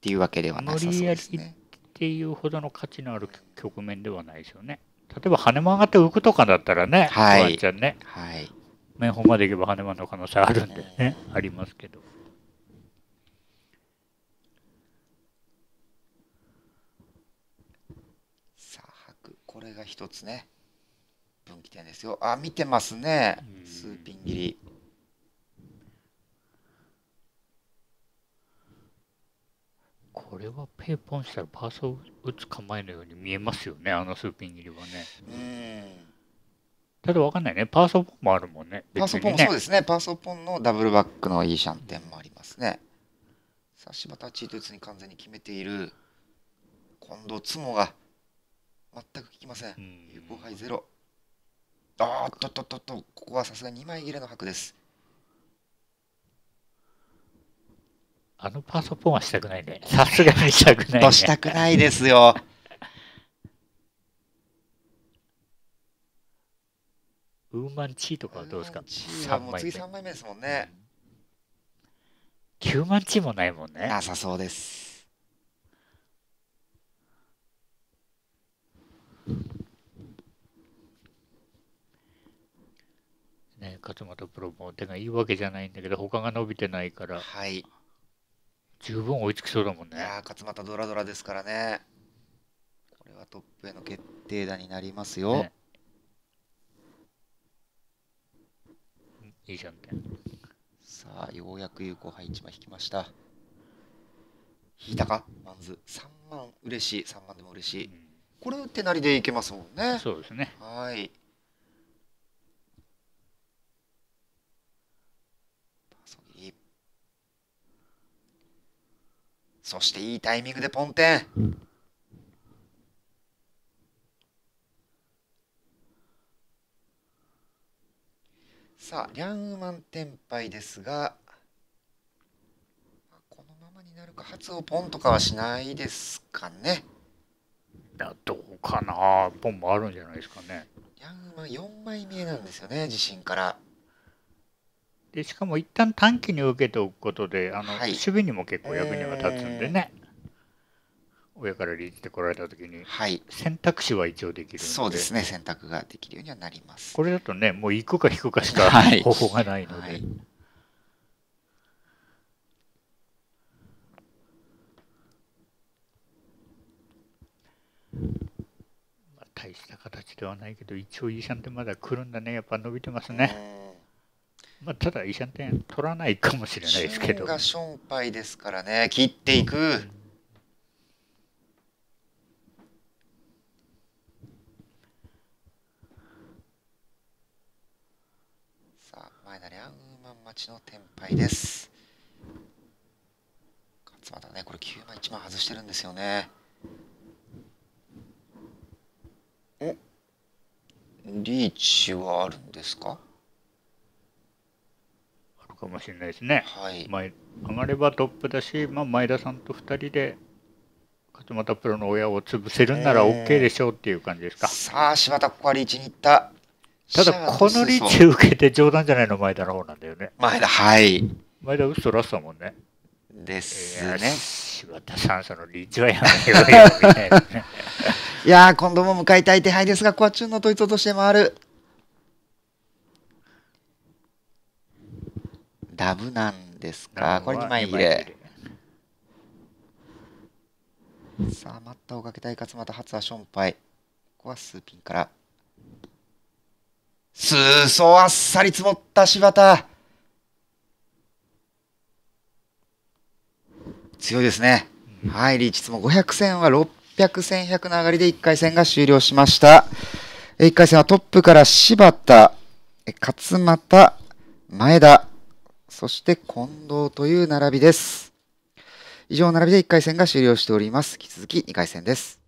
ていうわけではなさそうです無理やね。っていうほどの価値のある局面ではないですよね。例えば羽間上がって浮くとかだったらね、はいワンちゃんね、はい。面本まで行けば羽間の可能性あるんでね、ありますけど。さあ、白。これが一つね。分岐点ですよ。あ、見てますねう。ん数ピン切り。これはペーポンしたらパーソを打つ構えのように見えますよね、あのスーピン切りはね。うん。ただわかんないね、パーソポンもあるもんね。パーソポンそうですね。パーソポンのダブルバックのいいシャンテンもありますね。さあ、柴田チート打つに完全に決めている。今度、ツモが全く効きません有効杯ゼロ。あーっとっとっとっと、ここはさすがに2枚切れの白です。あのパーソポンはしたくないね。さすがにしたくないね。としたくないですよ。ウーマンチーとかはどうですか？チーはもう次三3枚目ですもんね。9万チーもないもんね。なさそうです。ね、勝俣プロも手がいいわけじゃないんだけど、他が伸びてないから、はい。い十分追いつきそうだもんね。やー、勝俣ドラドラですからね。これはトップへの決定打になりますよ。ねいいじゃんね。さあ、ようやく有効配置枚引きました。引いたか？まず3万嬉しい。3万でも嬉しい。これ手なりでいけますもんうんね。そうですね。はい。パソギそしていいタイミングでポンテン。さあ、リャンウマンテンパイですが、まあこのままになるか、発をポンとかはしないですかね。いやどうかなポンもあるんじゃないですかね。リャンウマン4枚見えなんですよね、自信から。でしかも一旦短期に受けておくことであの、はい、守備にも結構役には立つんでね、えー、からリーチで来られた時に、はい、選択肢は一応できるそうですね。選択ができるようにはなります。これだとねもう行くか引くかしか [LAUGHS] 方法がないので。はい、まあ、大した形ではないけど一応イーシンってまだ来るんだね。やっぱ伸びてますね。えーまあ、ただ、イーシャンテン取らないかもしれないですけど。がションパイですからね、切っていく。さあ、前田リャンマン待ちの天敗です。勝俣ね、これ9枚1枚外してるんですよね。リーチはあるんですか？かもしれないですね。はい。前上がればトップだし、まあ、前田さんと2人で勝俣プロの親を潰せるなら OK でしょうっていう感じですか。さあ、柴田、ここはリーチに行った。ただ、このリーチ受けて冗談じゃないの、前田の方なんだよね。前田、はい。前田、嘘らしたもんね。ですね。柴田さん、そのリーチはやめようよ、みたいなね。[LAUGHS] いやー、今度も向かいたい手配ですが、ここはチュンの統一として回る。ダブなんですか？これ2枚入れ。さあ、待ったをかけたい勝俣初はションパイ。ここはスーピンから。スーソーあっさり積もった柴田。強いですね。はい、リーチツも500戦は600 800、1100の上がりで1回戦が終了しました。1回戦はトップから柴田、勝俣、前田、そして近藤という並びです。以上並びで1回戦が終了しております。引き続き2回戦です。